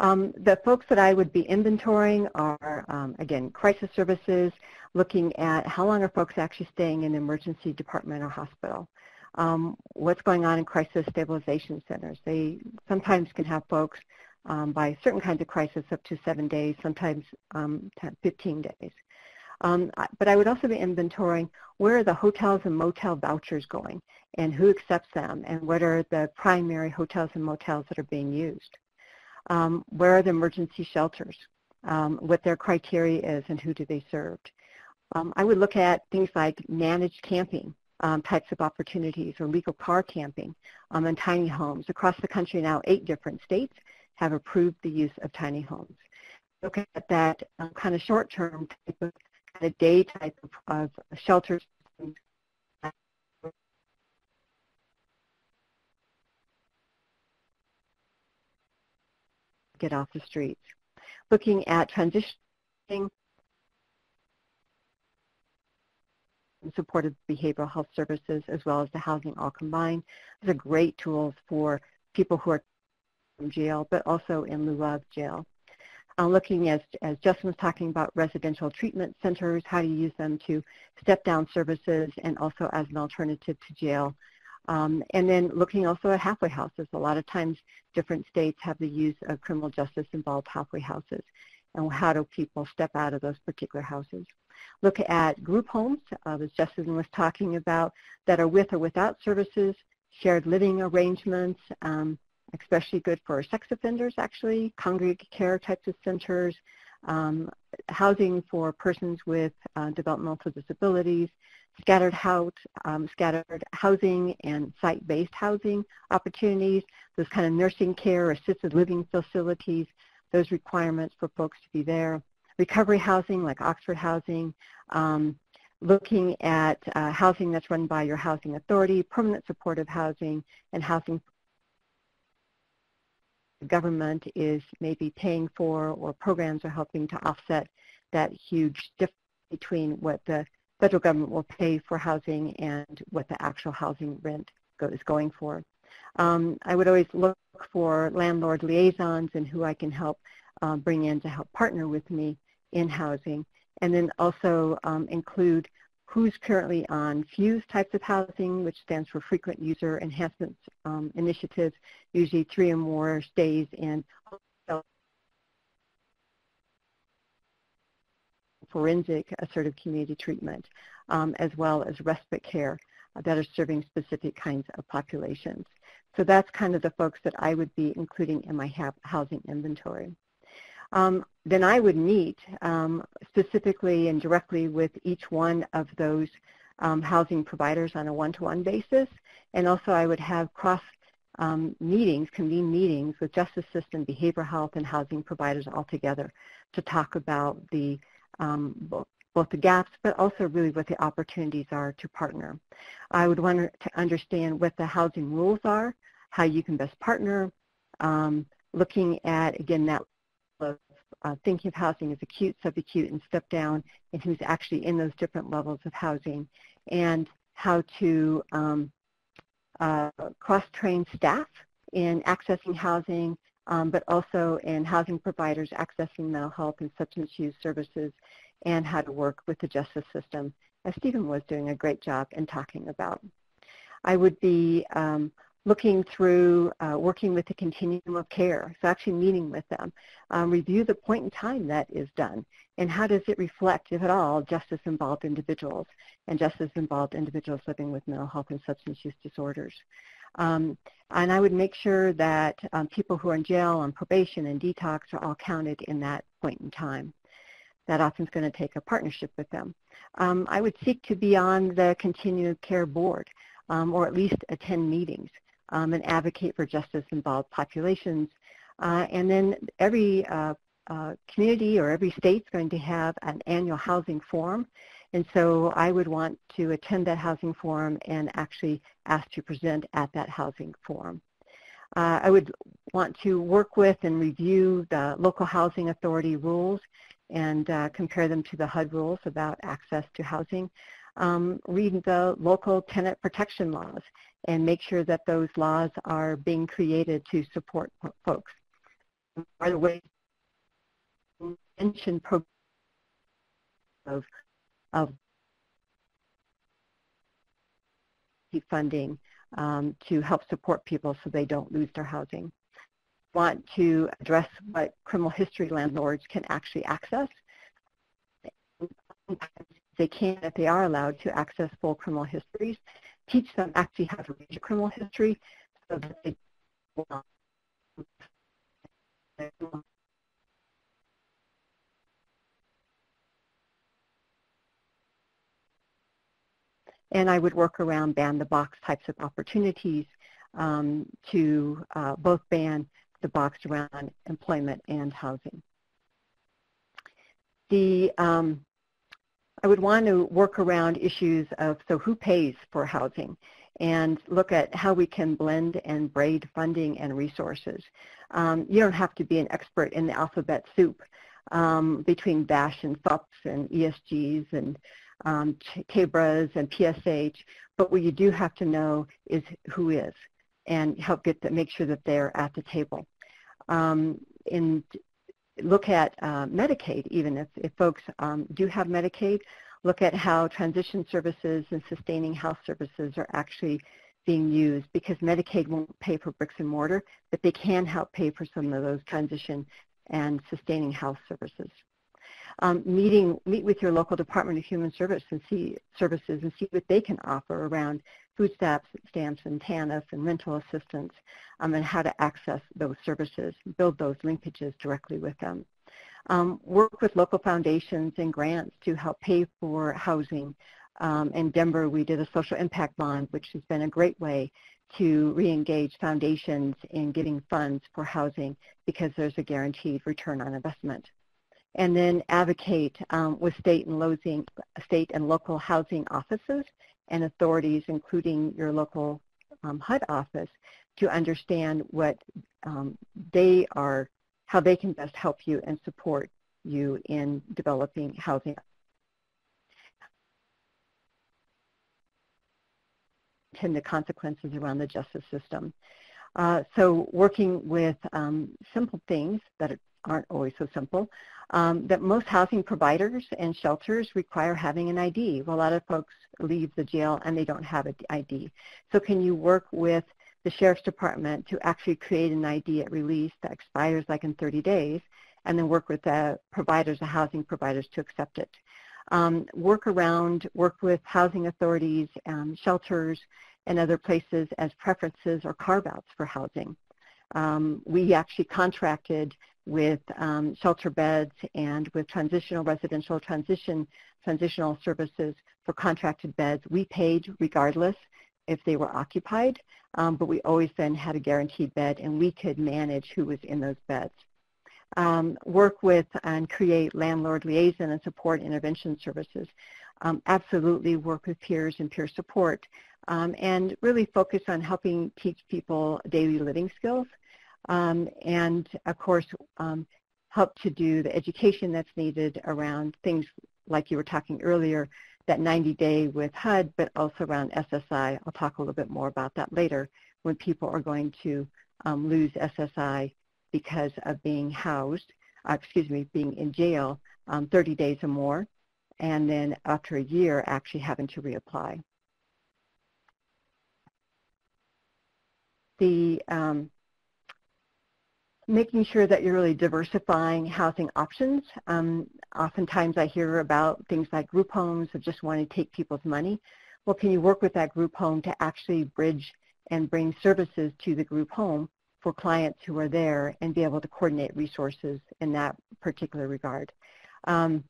Um, the folks that I would be inventorying are, um, again, crisis services, looking at how long are folks actually staying in emergency department or hospital. Um, what's going on in crisis stabilization centers. They sometimes can have folks um, by certain kinds of crisis up to seven days, sometimes um, 15 days. Um, but I would also be inventorying where are the hotels and motel vouchers going and who accepts them and what are the primary hotels and motels that are being used. Um, where are the emergency shelters, um, what their criteria is and who do they serve. Um, I would look at things like managed camping um, types of opportunities or legal car camping um, and tiny homes. Across the country now, eight different states have approved the use of tiny homes. Look at that um, kind of short-term type of kind of day type of, of shelters. Get off the streets. Looking at transitioning supportive behavioral health services as well as the housing all combined. These are great tools for people who are jail, but also in lieu of jail. Uh, looking as, as Justin was talking about residential treatment centers, how to use them to step down services and also as an alternative to jail. Um, and then looking also at halfway houses. A lot of times different states have the use of criminal justice involved halfway houses. And how do people step out of those particular houses? Look at group homes, uh, as Justin was talking about, that are with or without services, shared living arrangements, um, especially good for sex offenders actually, congregate care types of centers, um, housing for persons with uh, developmental disabilities, scattered, house, um, scattered housing and site-based housing opportunities, those kind of nursing care, assisted living facilities, those requirements for folks to be there. Recovery housing like Oxford Housing, um, looking at uh, housing that's run by your housing authority, permanent supportive housing, and housing government is maybe paying for or programs are helping to offset that huge difference between what the federal government will pay for housing and what the actual housing rent go, is going for. Um, I would always look for landlord liaisons and who I can help uh, bring in to help partner with me in housing. And then also um, include who's currently on FUSE types of housing, which stands for Frequent User Enhancement um, Initiatives, usually three or more stays in forensic assertive community treatment, um, as well as respite care that are serving specific kinds of populations. So that's kind of the folks that I would be including in my housing inventory. Um, then I would meet um, specifically and directly with each one of those um, housing providers on a one-to-one -one basis. And also I would have cross um, meetings, convene meetings with justice system, behavioral health, and housing providers all together to talk about the um, both the gaps, but also really what the opportunities are to partner. I would want to understand what the housing rules are, how you can best partner, um, looking at, again, that uh, thinking of housing as acute, subacute, and step down, and who's actually in those different levels of housing, and how to um, uh, cross-train staff in accessing housing, um, but also in housing providers accessing mental health and substance use services and how to work with the justice system, as Stephen was doing a great job in talking about. I would be um, looking through, uh, working with the continuum of care, so actually meeting with them, um, review the point in time that is done, and how does it reflect, if at all, justice-involved individuals and justice-involved individuals living with mental health and substance use disorders. Um, and I would make sure that um, people who are in jail on probation and detox are all counted in that point in time that often is going to take a partnership with them. Um, I would seek to be on the continued care board um, or at least attend meetings um, and advocate for justice-involved populations. Uh, and then every uh, uh, community or every state is going to have an annual housing forum. And so I would want to attend that housing forum and actually ask to present at that housing forum. Uh, I would want to work with and review the local housing authority rules and uh, compare them to the HUD rules about access to housing. Um, read the local tenant protection laws and make sure that those laws are being created to support folks. By the way, mention of of funding um, to help support people so they don't lose their housing want to address what criminal history landlords can actually access. They can, if they are allowed, to access full criminal histories, teach them actually how to read a criminal history so that they and I would work around ban the box types of opportunities um, to uh, both ban the box around employment and housing. The, um, I would want to work around issues of, so who pays for housing? and look at how we can blend and braid funding and resources. Um, you don't have to be an expert in the alphabet soup um, between VASH and FUPS and ESGs and um, KBRAs and PSH, but what you do have to know is who is and help get to make sure that they're at the table um, look at uh, Medicaid, even if, if folks um, do have Medicaid, look at how transition services and sustaining health services are actually being used because Medicaid won't pay for bricks and mortar, but they can help pay for some of those transition and sustaining health services. Um, meeting, meet with your local Department of Human Service and see, Services and see what they can offer around food stamps, stamps and TANF and rental assistance um, and how to access those services, build those linkages directly with them. Um, work with local foundations and grants to help pay for housing. Um, in Denver, we did a social impact bond, which has been a great way to re-engage foundations in getting funds for housing because there's a guaranteed return on investment. And then advocate um, with state and, state and local housing offices and authorities, including your local um, HUD office, to understand what um, they are, how they can best help you and support you in developing housing. And the consequences around the justice system. Uh, so working with um, simple things that aren't always so simple, um, that most housing providers and shelters require having an ID. Well, a lot of folks leave the jail and they don't have an ID. So can you work with the Sheriff's Department to actually create an ID at release that expires like in 30 days and then work with the providers, the housing providers to accept it. Um, work around, work with housing authorities, um, shelters, and other places as preferences or carve-outs for housing. Um, we actually contracted with um, shelter beds and with transitional residential transition transitional services for contracted beds. We paid regardless if they were occupied, um, but we always then had a guaranteed bed and we could manage who was in those beds. Um, work with and create landlord liaison and support intervention services. Um, absolutely work with peers and peer support um, and really focus on helping teach people daily living skills um, and of course um, help to do the education that's needed around things like you were talking earlier, that 90-day with HUD, but also around SSI. I'll talk a little bit more about that later when people are going to um, lose SSI because of being housed, uh, excuse me, being in jail um, 30 days or more, and then after a year actually having to reapply. The um, making sure that you're really diversifying housing options. Um, oftentimes I hear about things like group homes that just want to take people's money. Well, can you work with that group home to actually bridge and bring services to the group home for clients who are there and be able to coordinate resources in that particular regard? Um,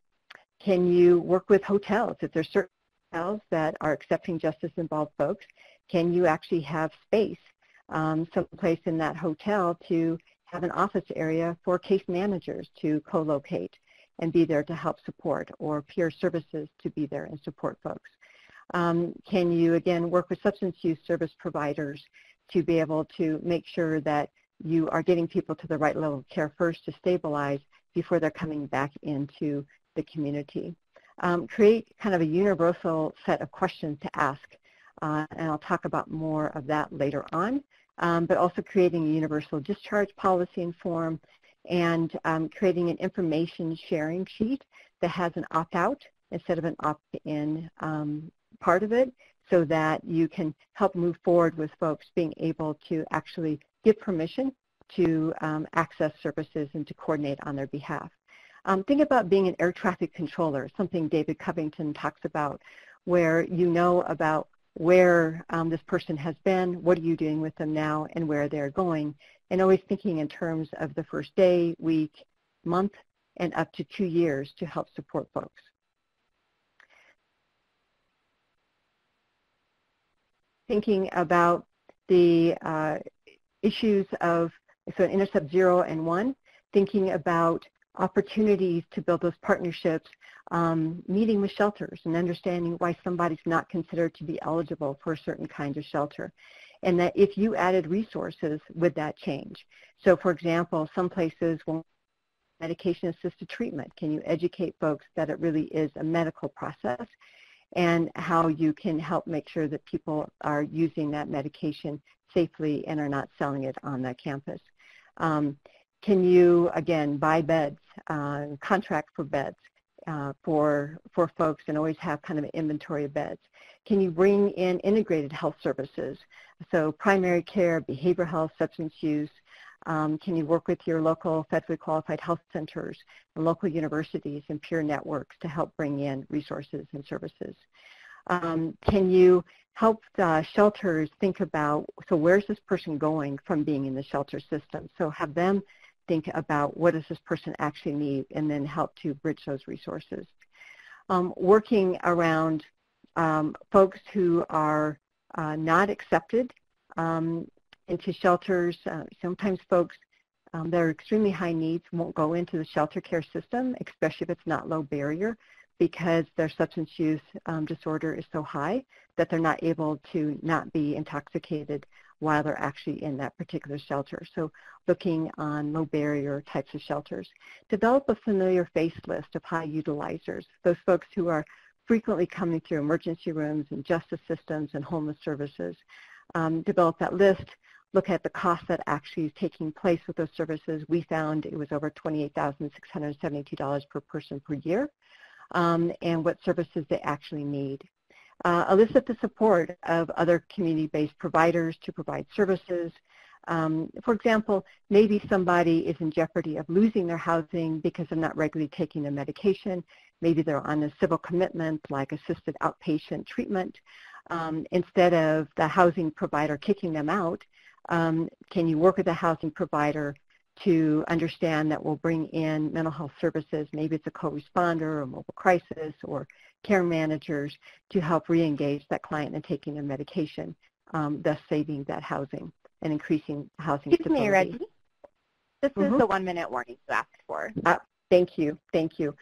can you work with hotels? If there's certain hotels that are accepting justice-involved folks, can you actually have space um, someplace in that hotel to have an office area for case managers to co-locate and be there to help support or peer services to be there and support folks. Um, can you, again, work with substance use service providers to be able to make sure that you are getting people to the right level of care first to stabilize before they're coming back into the community. Um, create kind of a universal set of questions to ask, uh, and I'll talk about more of that later on um, but also creating a universal discharge policy and form and um, creating an information sharing sheet that has an opt-out instead of an opt-in um, part of it so that you can help move forward with folks being able to actually give permission to um, access services and to coordinate on their behalf. Um, think about being an air traffic controller, something David Covington talks about, where you know about where um, this person has been, what are you doing with them now, and where they're going, and always thinking in terms of the first day, week, month, and up to two years to help support folks. Thinking about the uh, issues of, so intercept zero and one, thinking about opportunities to build those partnerships, um, meeting with shelters and understanding why somebody's not considered to be eligible for a certain kind of shelter. And that if you added resources, would that change? So for example, some places will medication-assisted treatment. Can you educate folks that it really is a medical process and how you can help make sure that people are using that medication safely and are not selling it on the campus? Um, can you, again, buy beds, uh, contract for beds uh, for, for folks and always have kind of an inventory of beds? Can you bring in integrated health services? So primary care, behavioral health, substance use. Um, can you work with your local federally qualified health centers and local universities and peer networks to help bring in resources and services? Um, can you help the shelters think about, so where's this person going from being in the shelter system? So have them think about what does this person actually need and then help to bridge those resources. Um, working around um, folks who are uh, not accepted um, into shelters. Uh, sometimes folks um, that are extremely high needs won't go into the shelter care system, especially if it's not low barrier, because their substance use um, disorder is so high that they're not able to not be intoxicated while they're actually in that particular shelter. So looking on low barrier types of shelters. Develop a familiar face list of high utilizers, those folks who are frequently coming through emergency rooms and justice systems and homeless services. Um, develop that list, look at the cost that actually is taking place with those services. We found it was over $28,672 per person per year um, and what services they actually need. Uh, elicit the support of other community-based providers to provide services. Um, for example, maybe somebody is in jeopardy of losing their housing because they're not regularly taking their medication. Maybe they're on a civil commitment like assisted outpatient treatment. Um, instead of the housing provider kicking them out, um, can you work with the housing provider to understand that we'll bring in mental health services, maybe it's a co-responder or mobile crisis or care managers to help re-engage that client in taking their medication, um, thus saving that housing and increasing housing Excuse stability. me, Reggie. This Mhm. is the one-minute warning you asked for. Uh, thank you, thank you.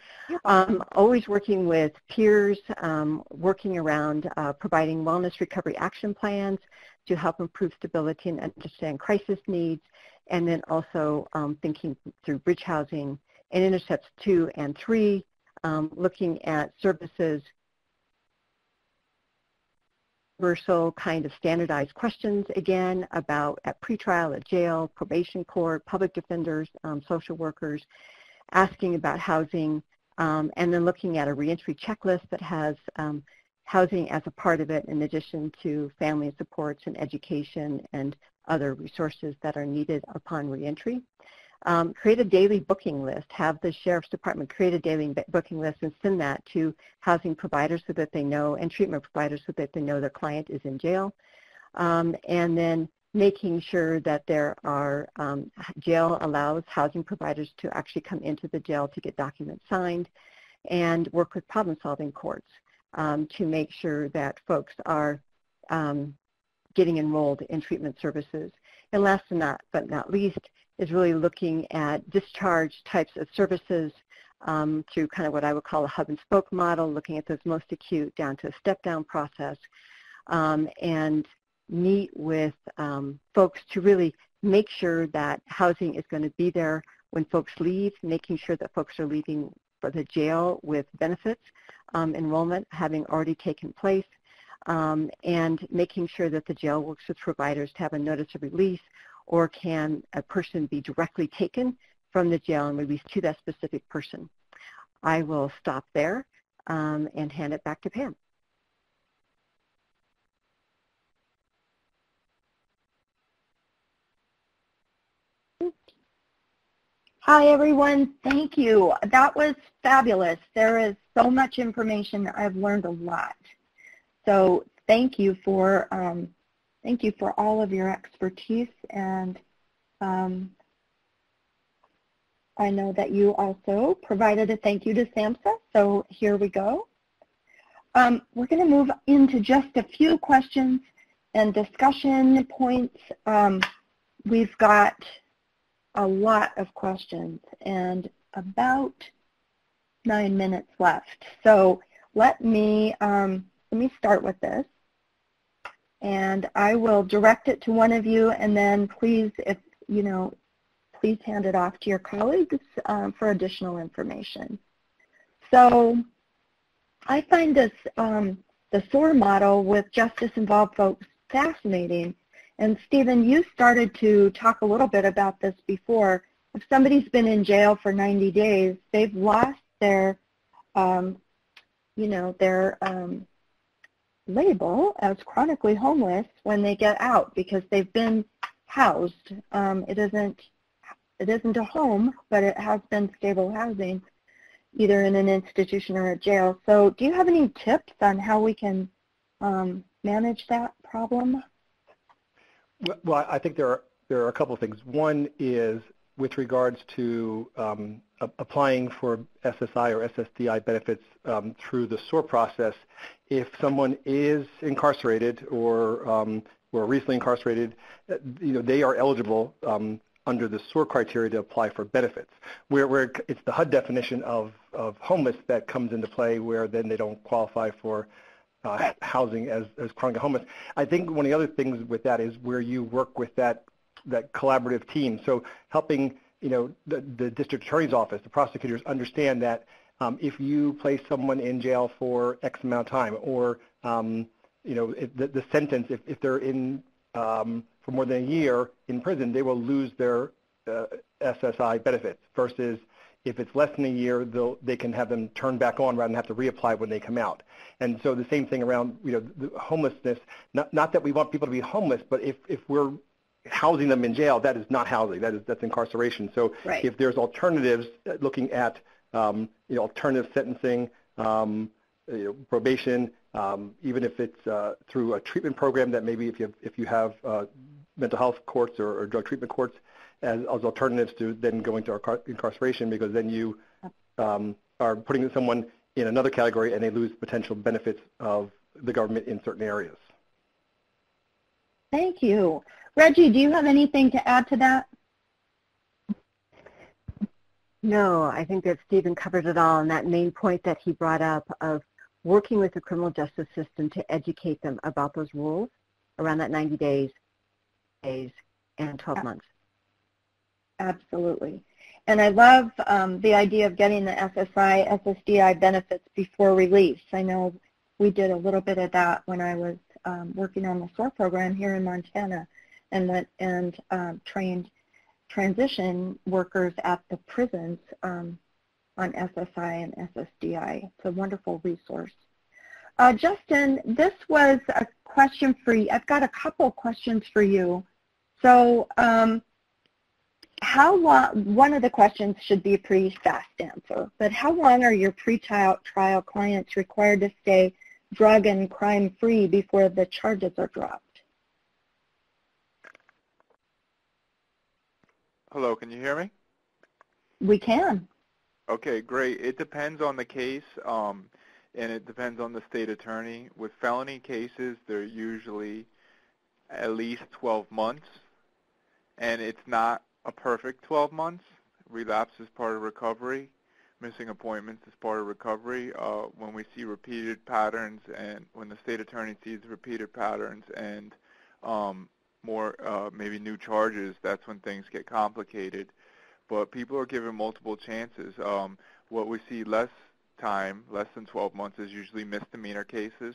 Um, always working with peers, um, working around uh, providing wellness recovery action plans to help improve stability and understand crisis needs, and then also um, thinking through bridge housing and intercepts two and three, um, looking at services universal kind of standardized questions again about at pretrial, at jail, probation court, public defenders, um, social workers, asking about housing, um, and then looking at a reentry checklist that has um, housing as a part of it in addition to family supports and education and other resources that are needed upon reentry. Um, create a daily booking list. Have the Sheriff's Department create a daily booking list and send that to housing providers so that they know, and treatment providers so that they know their client is in jail. Um, and then making sure that there are, um, jail allows housing providers to actually come into the jail to get documents signed and work with problem-solving courts um, to make sure that folks are um, getting enrolled in treatment services. And last but not, but not least is really looking at discharge types of services um, through kind of what I would call a hub and spoke model, looking at those most acute down to a step-down process, um, and meet with um, folks to really make sure that housing is going to be there when folks leave, making sure that folks are leaving for the jail with benefits, um, enrollment having already taken place, um, and making sure that the jail works with providers to have a notice of release or can a person be directly taken from the jail and released to that specific person. I will stop there um, and hand it back to Pam. Hi, everyone. Thank you. That was fabulous. There is so much information. I've learned a lot. So thank you for um, thank you for all of your expertise and um, I know that you also provided a thank you to SAMHSA, so here we go. Um, we're going to move into just a few questions and discussion points. Um, we've got a lot of questions and about nine minutes left. So let me um, let me start with this. And I will direct it to one of you and then please, if you know, please hand it off to your colleagues um, for additional information. So I find this, um, the SOAR model with justice-involved folks fascinating. And Stephen, you started to talk a little bit about this before. If somebody's been in jail for 90 days, they've lost their, um, you know, their um, label as chronically homeless when they get out because they've been housed. Um, it isn't it isn't a home, but it has been stable housing, either in an institution or a jail. So do you have any tips on how we can um, manage that problem? Well, I think there are there are a couple of things. One is with regards to um, applying for SSI or SSDI benefits um, through the SOAR process, if someone is incarcerated or um, or recently incarcerated, uh, you know, they are eligible um, under the SOAR criteria to apply for benefits. Where, where it's the HUD definition of, of homeless that comes into play where then they don't qualify for uh, housing as, as chronic homeless. I think one of the other things with that is where you work with that that collaborative team. So helping you know the, the district attorney's office, the prosecutors understand that um, if you place someone in jail for X amount of time, or um, you know, the, the sentence, if, if they're in um, for more than a year in prison, they will lose their uh, SSI benefits versus if it's less than a year, they'll, they can have them turned back on rather than have to reapply when they come out. And so the same thing around you know the homelessness. Not, not that we want people to be homeless, but if, if we're housing them in jail, that is not housing. That is that's incarceration. So right. if there's alternatives, uh, looking at um, you know alternative sentencing, um, you know, probation, um, even if it's uh, through a treatment program that maybe if you have, if you have uh, mental health courts or, or drug treatment courts as, as, alternatives to then going to incarceration because then you um, are putting someone in another category and they lose potential benefits of the government in certain areas. Thank you. Reggie, do you have anything to add to that? No, I think that Stephen covered it all, and that main point that he brought up of working with the criminal justice system to educate them about those rules around that 90 days, days and 12 months. Absolutely. And I love um, the idea of getting the SSI, SSDI benefits before release. I know we did a little bit of that when I was um, working on the SOAR program here in Montana and, that, and um, trained transition workers at the prisons um, on SSI and SSDI. It's a wonderful resource. Uh, Justin, this was a question for you. I've got a couple questions for you. So um, how long, one of the questions should be a pretty fast answer, but how long are your pre-trial trial clients required to stay drug and crime free before the charges are dropped? Hello, can you hear me? We can. Okay, great. It depends on the case, um, and it depends on the state attorney. With felony cases, they're usually at least 12 months, and it's not a perfect 12 months. Relapse is part of recovery. Missing appointments is part of recovery. Uh, when we see repeated patterns and when the state attorney sees repeated patterns and um, more uh, maybe new charges, that's when things get complicated but people are given multiple chances. Um, what we see less time, less than 12 months, is usually misdemeanor cases.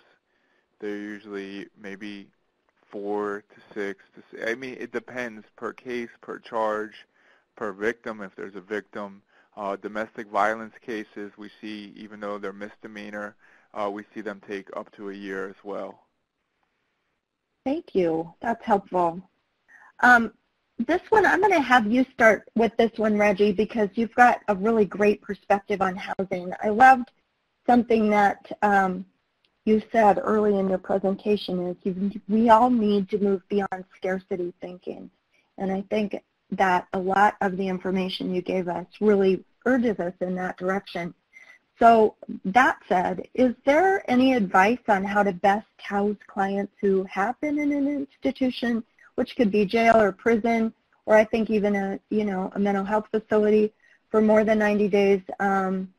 They're usually maybe four to six to. I mean, it depends per case, per charge, per victim, if there's a victim. Uh, domestic violence cases, we see, even though they're misdemeanor, uh, we see them take up to a year as well. Thank you. That's helpful. Um, this one, I'm going to have you start with this one, Reggie, because you've got a really great perspective on housing. I loved something that um, you said early in your presentation is you, we all need to move beyond scarcity thinking. And I think that a lot of the information you gave us really urges us in that direction. So that said, is there any advice on how to best house clients who have been in an institution which could be jail or prison, or I think even a, you know, a mental health facility for more than 90 days. Um,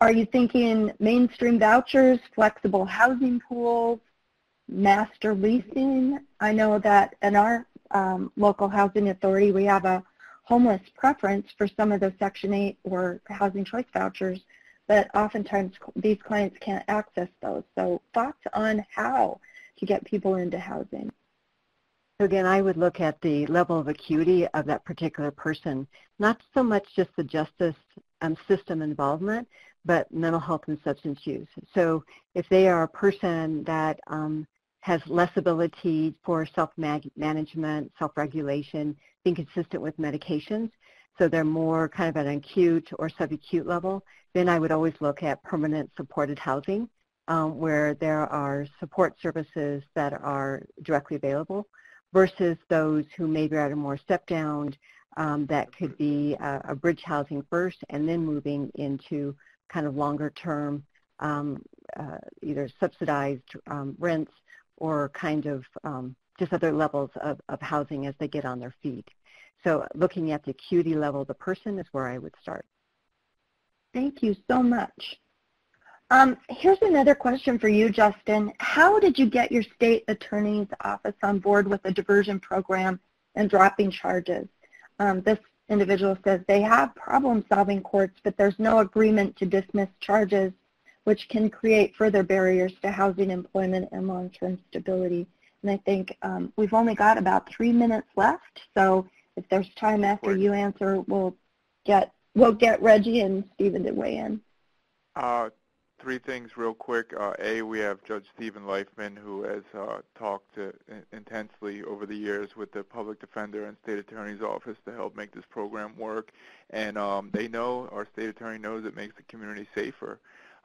are you thinking mainstream vouchers, flexible housing pools, master leasing? I know that in our um, local housing authority, we have a homeless preference for some of those Section 8 or housing choice vouchers, but oftentimes these clients can't access those. So thoughts on how to get people into housing? So again, I would look at the level of acuity of that particular person, not so much just the justice um, system involvement, but mental health and substance use. So if they are a person that um, has less ability for self-management, self-regulation, being consistent with medications, so they're more kind of at an acute or subacute level, then I would always look at permanent supported housing um, where there are support services that are directly available versus those who maybe are at a more step down um, that could be a, a, bridge housing first and then moving into kind of longer term um, uh, either subsidized um, rents or kind of um, just other levels of, of housing as they get on their feet. So looking at the acuity level of the person is where I would start. Thank you so much. Um, here's another question for you, Justin. How did you get your state attorney's office on board with a diversion program and dropping charges? Um, this individual says they have problem-solving courts, but there's no agreement to dismiss charges, which can create further barriers to housing, employment, and long-term stability. And I think um, we've only got about three minutes left, so if there's time after you answer, we'll get we'll get Reggie and Stephen to weigh in. Uh, three things real quick. Uh, a, we have Judge Steven Leifman, who has uh, talked uh, intensely over the years with the public defender and state attorney's office to help make this program work. And um, they know, our state attorney knows it makes the community safer.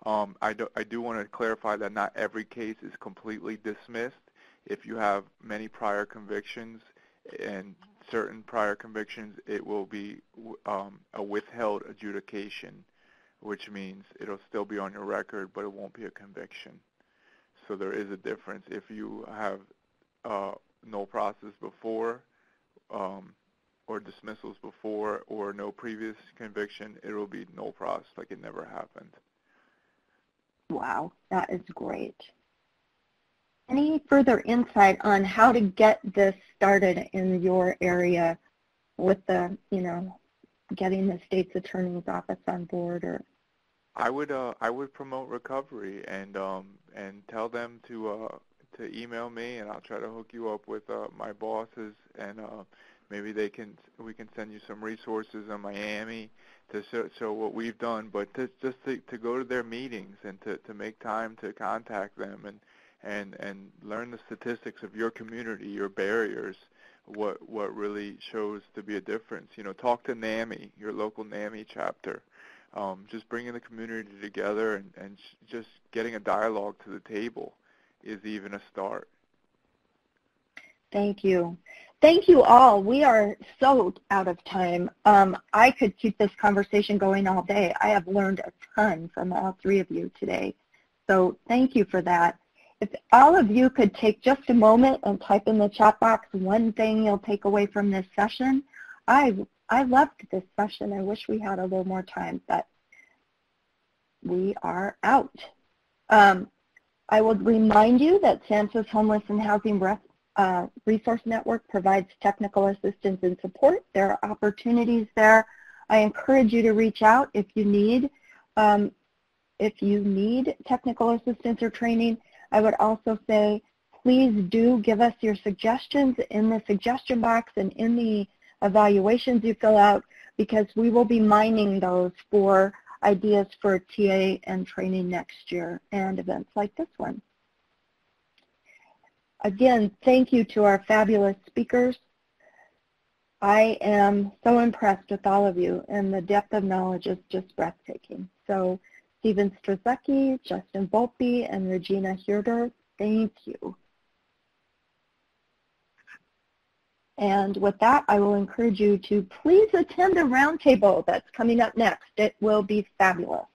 Um, I, do, I do want to clarify that not every case is completely dismissed. If you have many prior convictions and certain prior convictions, it will be um, a withheld adjudication which means it'll still be on your record, but it won't be a conviction. So there is a difference. If you have uh, no process before, um, or dismissals before, or no previous conviction, it will be no process, like it never happened. Wow, that is great. Any further insight on how to get this started in your area with the, you know, getting the state's attorney's office on board or I would uh, I would promote recovery and um, and tell them to uh, to email me and I'll try to hook you up with uh, my bosses and uh, maybe they can we can send you some resources in Miami to show, show what we've done. But to, just to, to go to their meetings and to, to make time to contact them and and and learn the statistics of your community your barriers what what really shows to be a difference. You know talk to NAMI your local NAMI chapter um, just bringing the community together and, and just getting a dialogue to the table is even a start. Thank you. Thank you all. We are so out of time. Um, I could keep this conversation going all day. I have learned a ton from all three of you today. So thank you for that. If all of you could take just a moment and type in the chat box one thing you'll take away from this session, I I loved this session. I wish we had a little more time, but we are out. Um, I would remind you that SAMHSA's Homeless and Housing uh, Resource Network provides technical assistance and support. There are opportunities there. I encourage you to reach out if you need um, if you need technical assistance or training. I would also say please do give us your suggestions in the suggestion box and in the evaluations you fill out because we will be mining those for ideas for TA and training next year and events like this one. Again, thank you to our fabulous speakers. I am so impressed with all of you and the depth of knowledge is just breathtaking. So Stephen Strzelecki, Justin Volpe, and Regina Herder, thank you. And with that, I will encourage you to please attend the roundtable that's coming up next. It will be fabulous.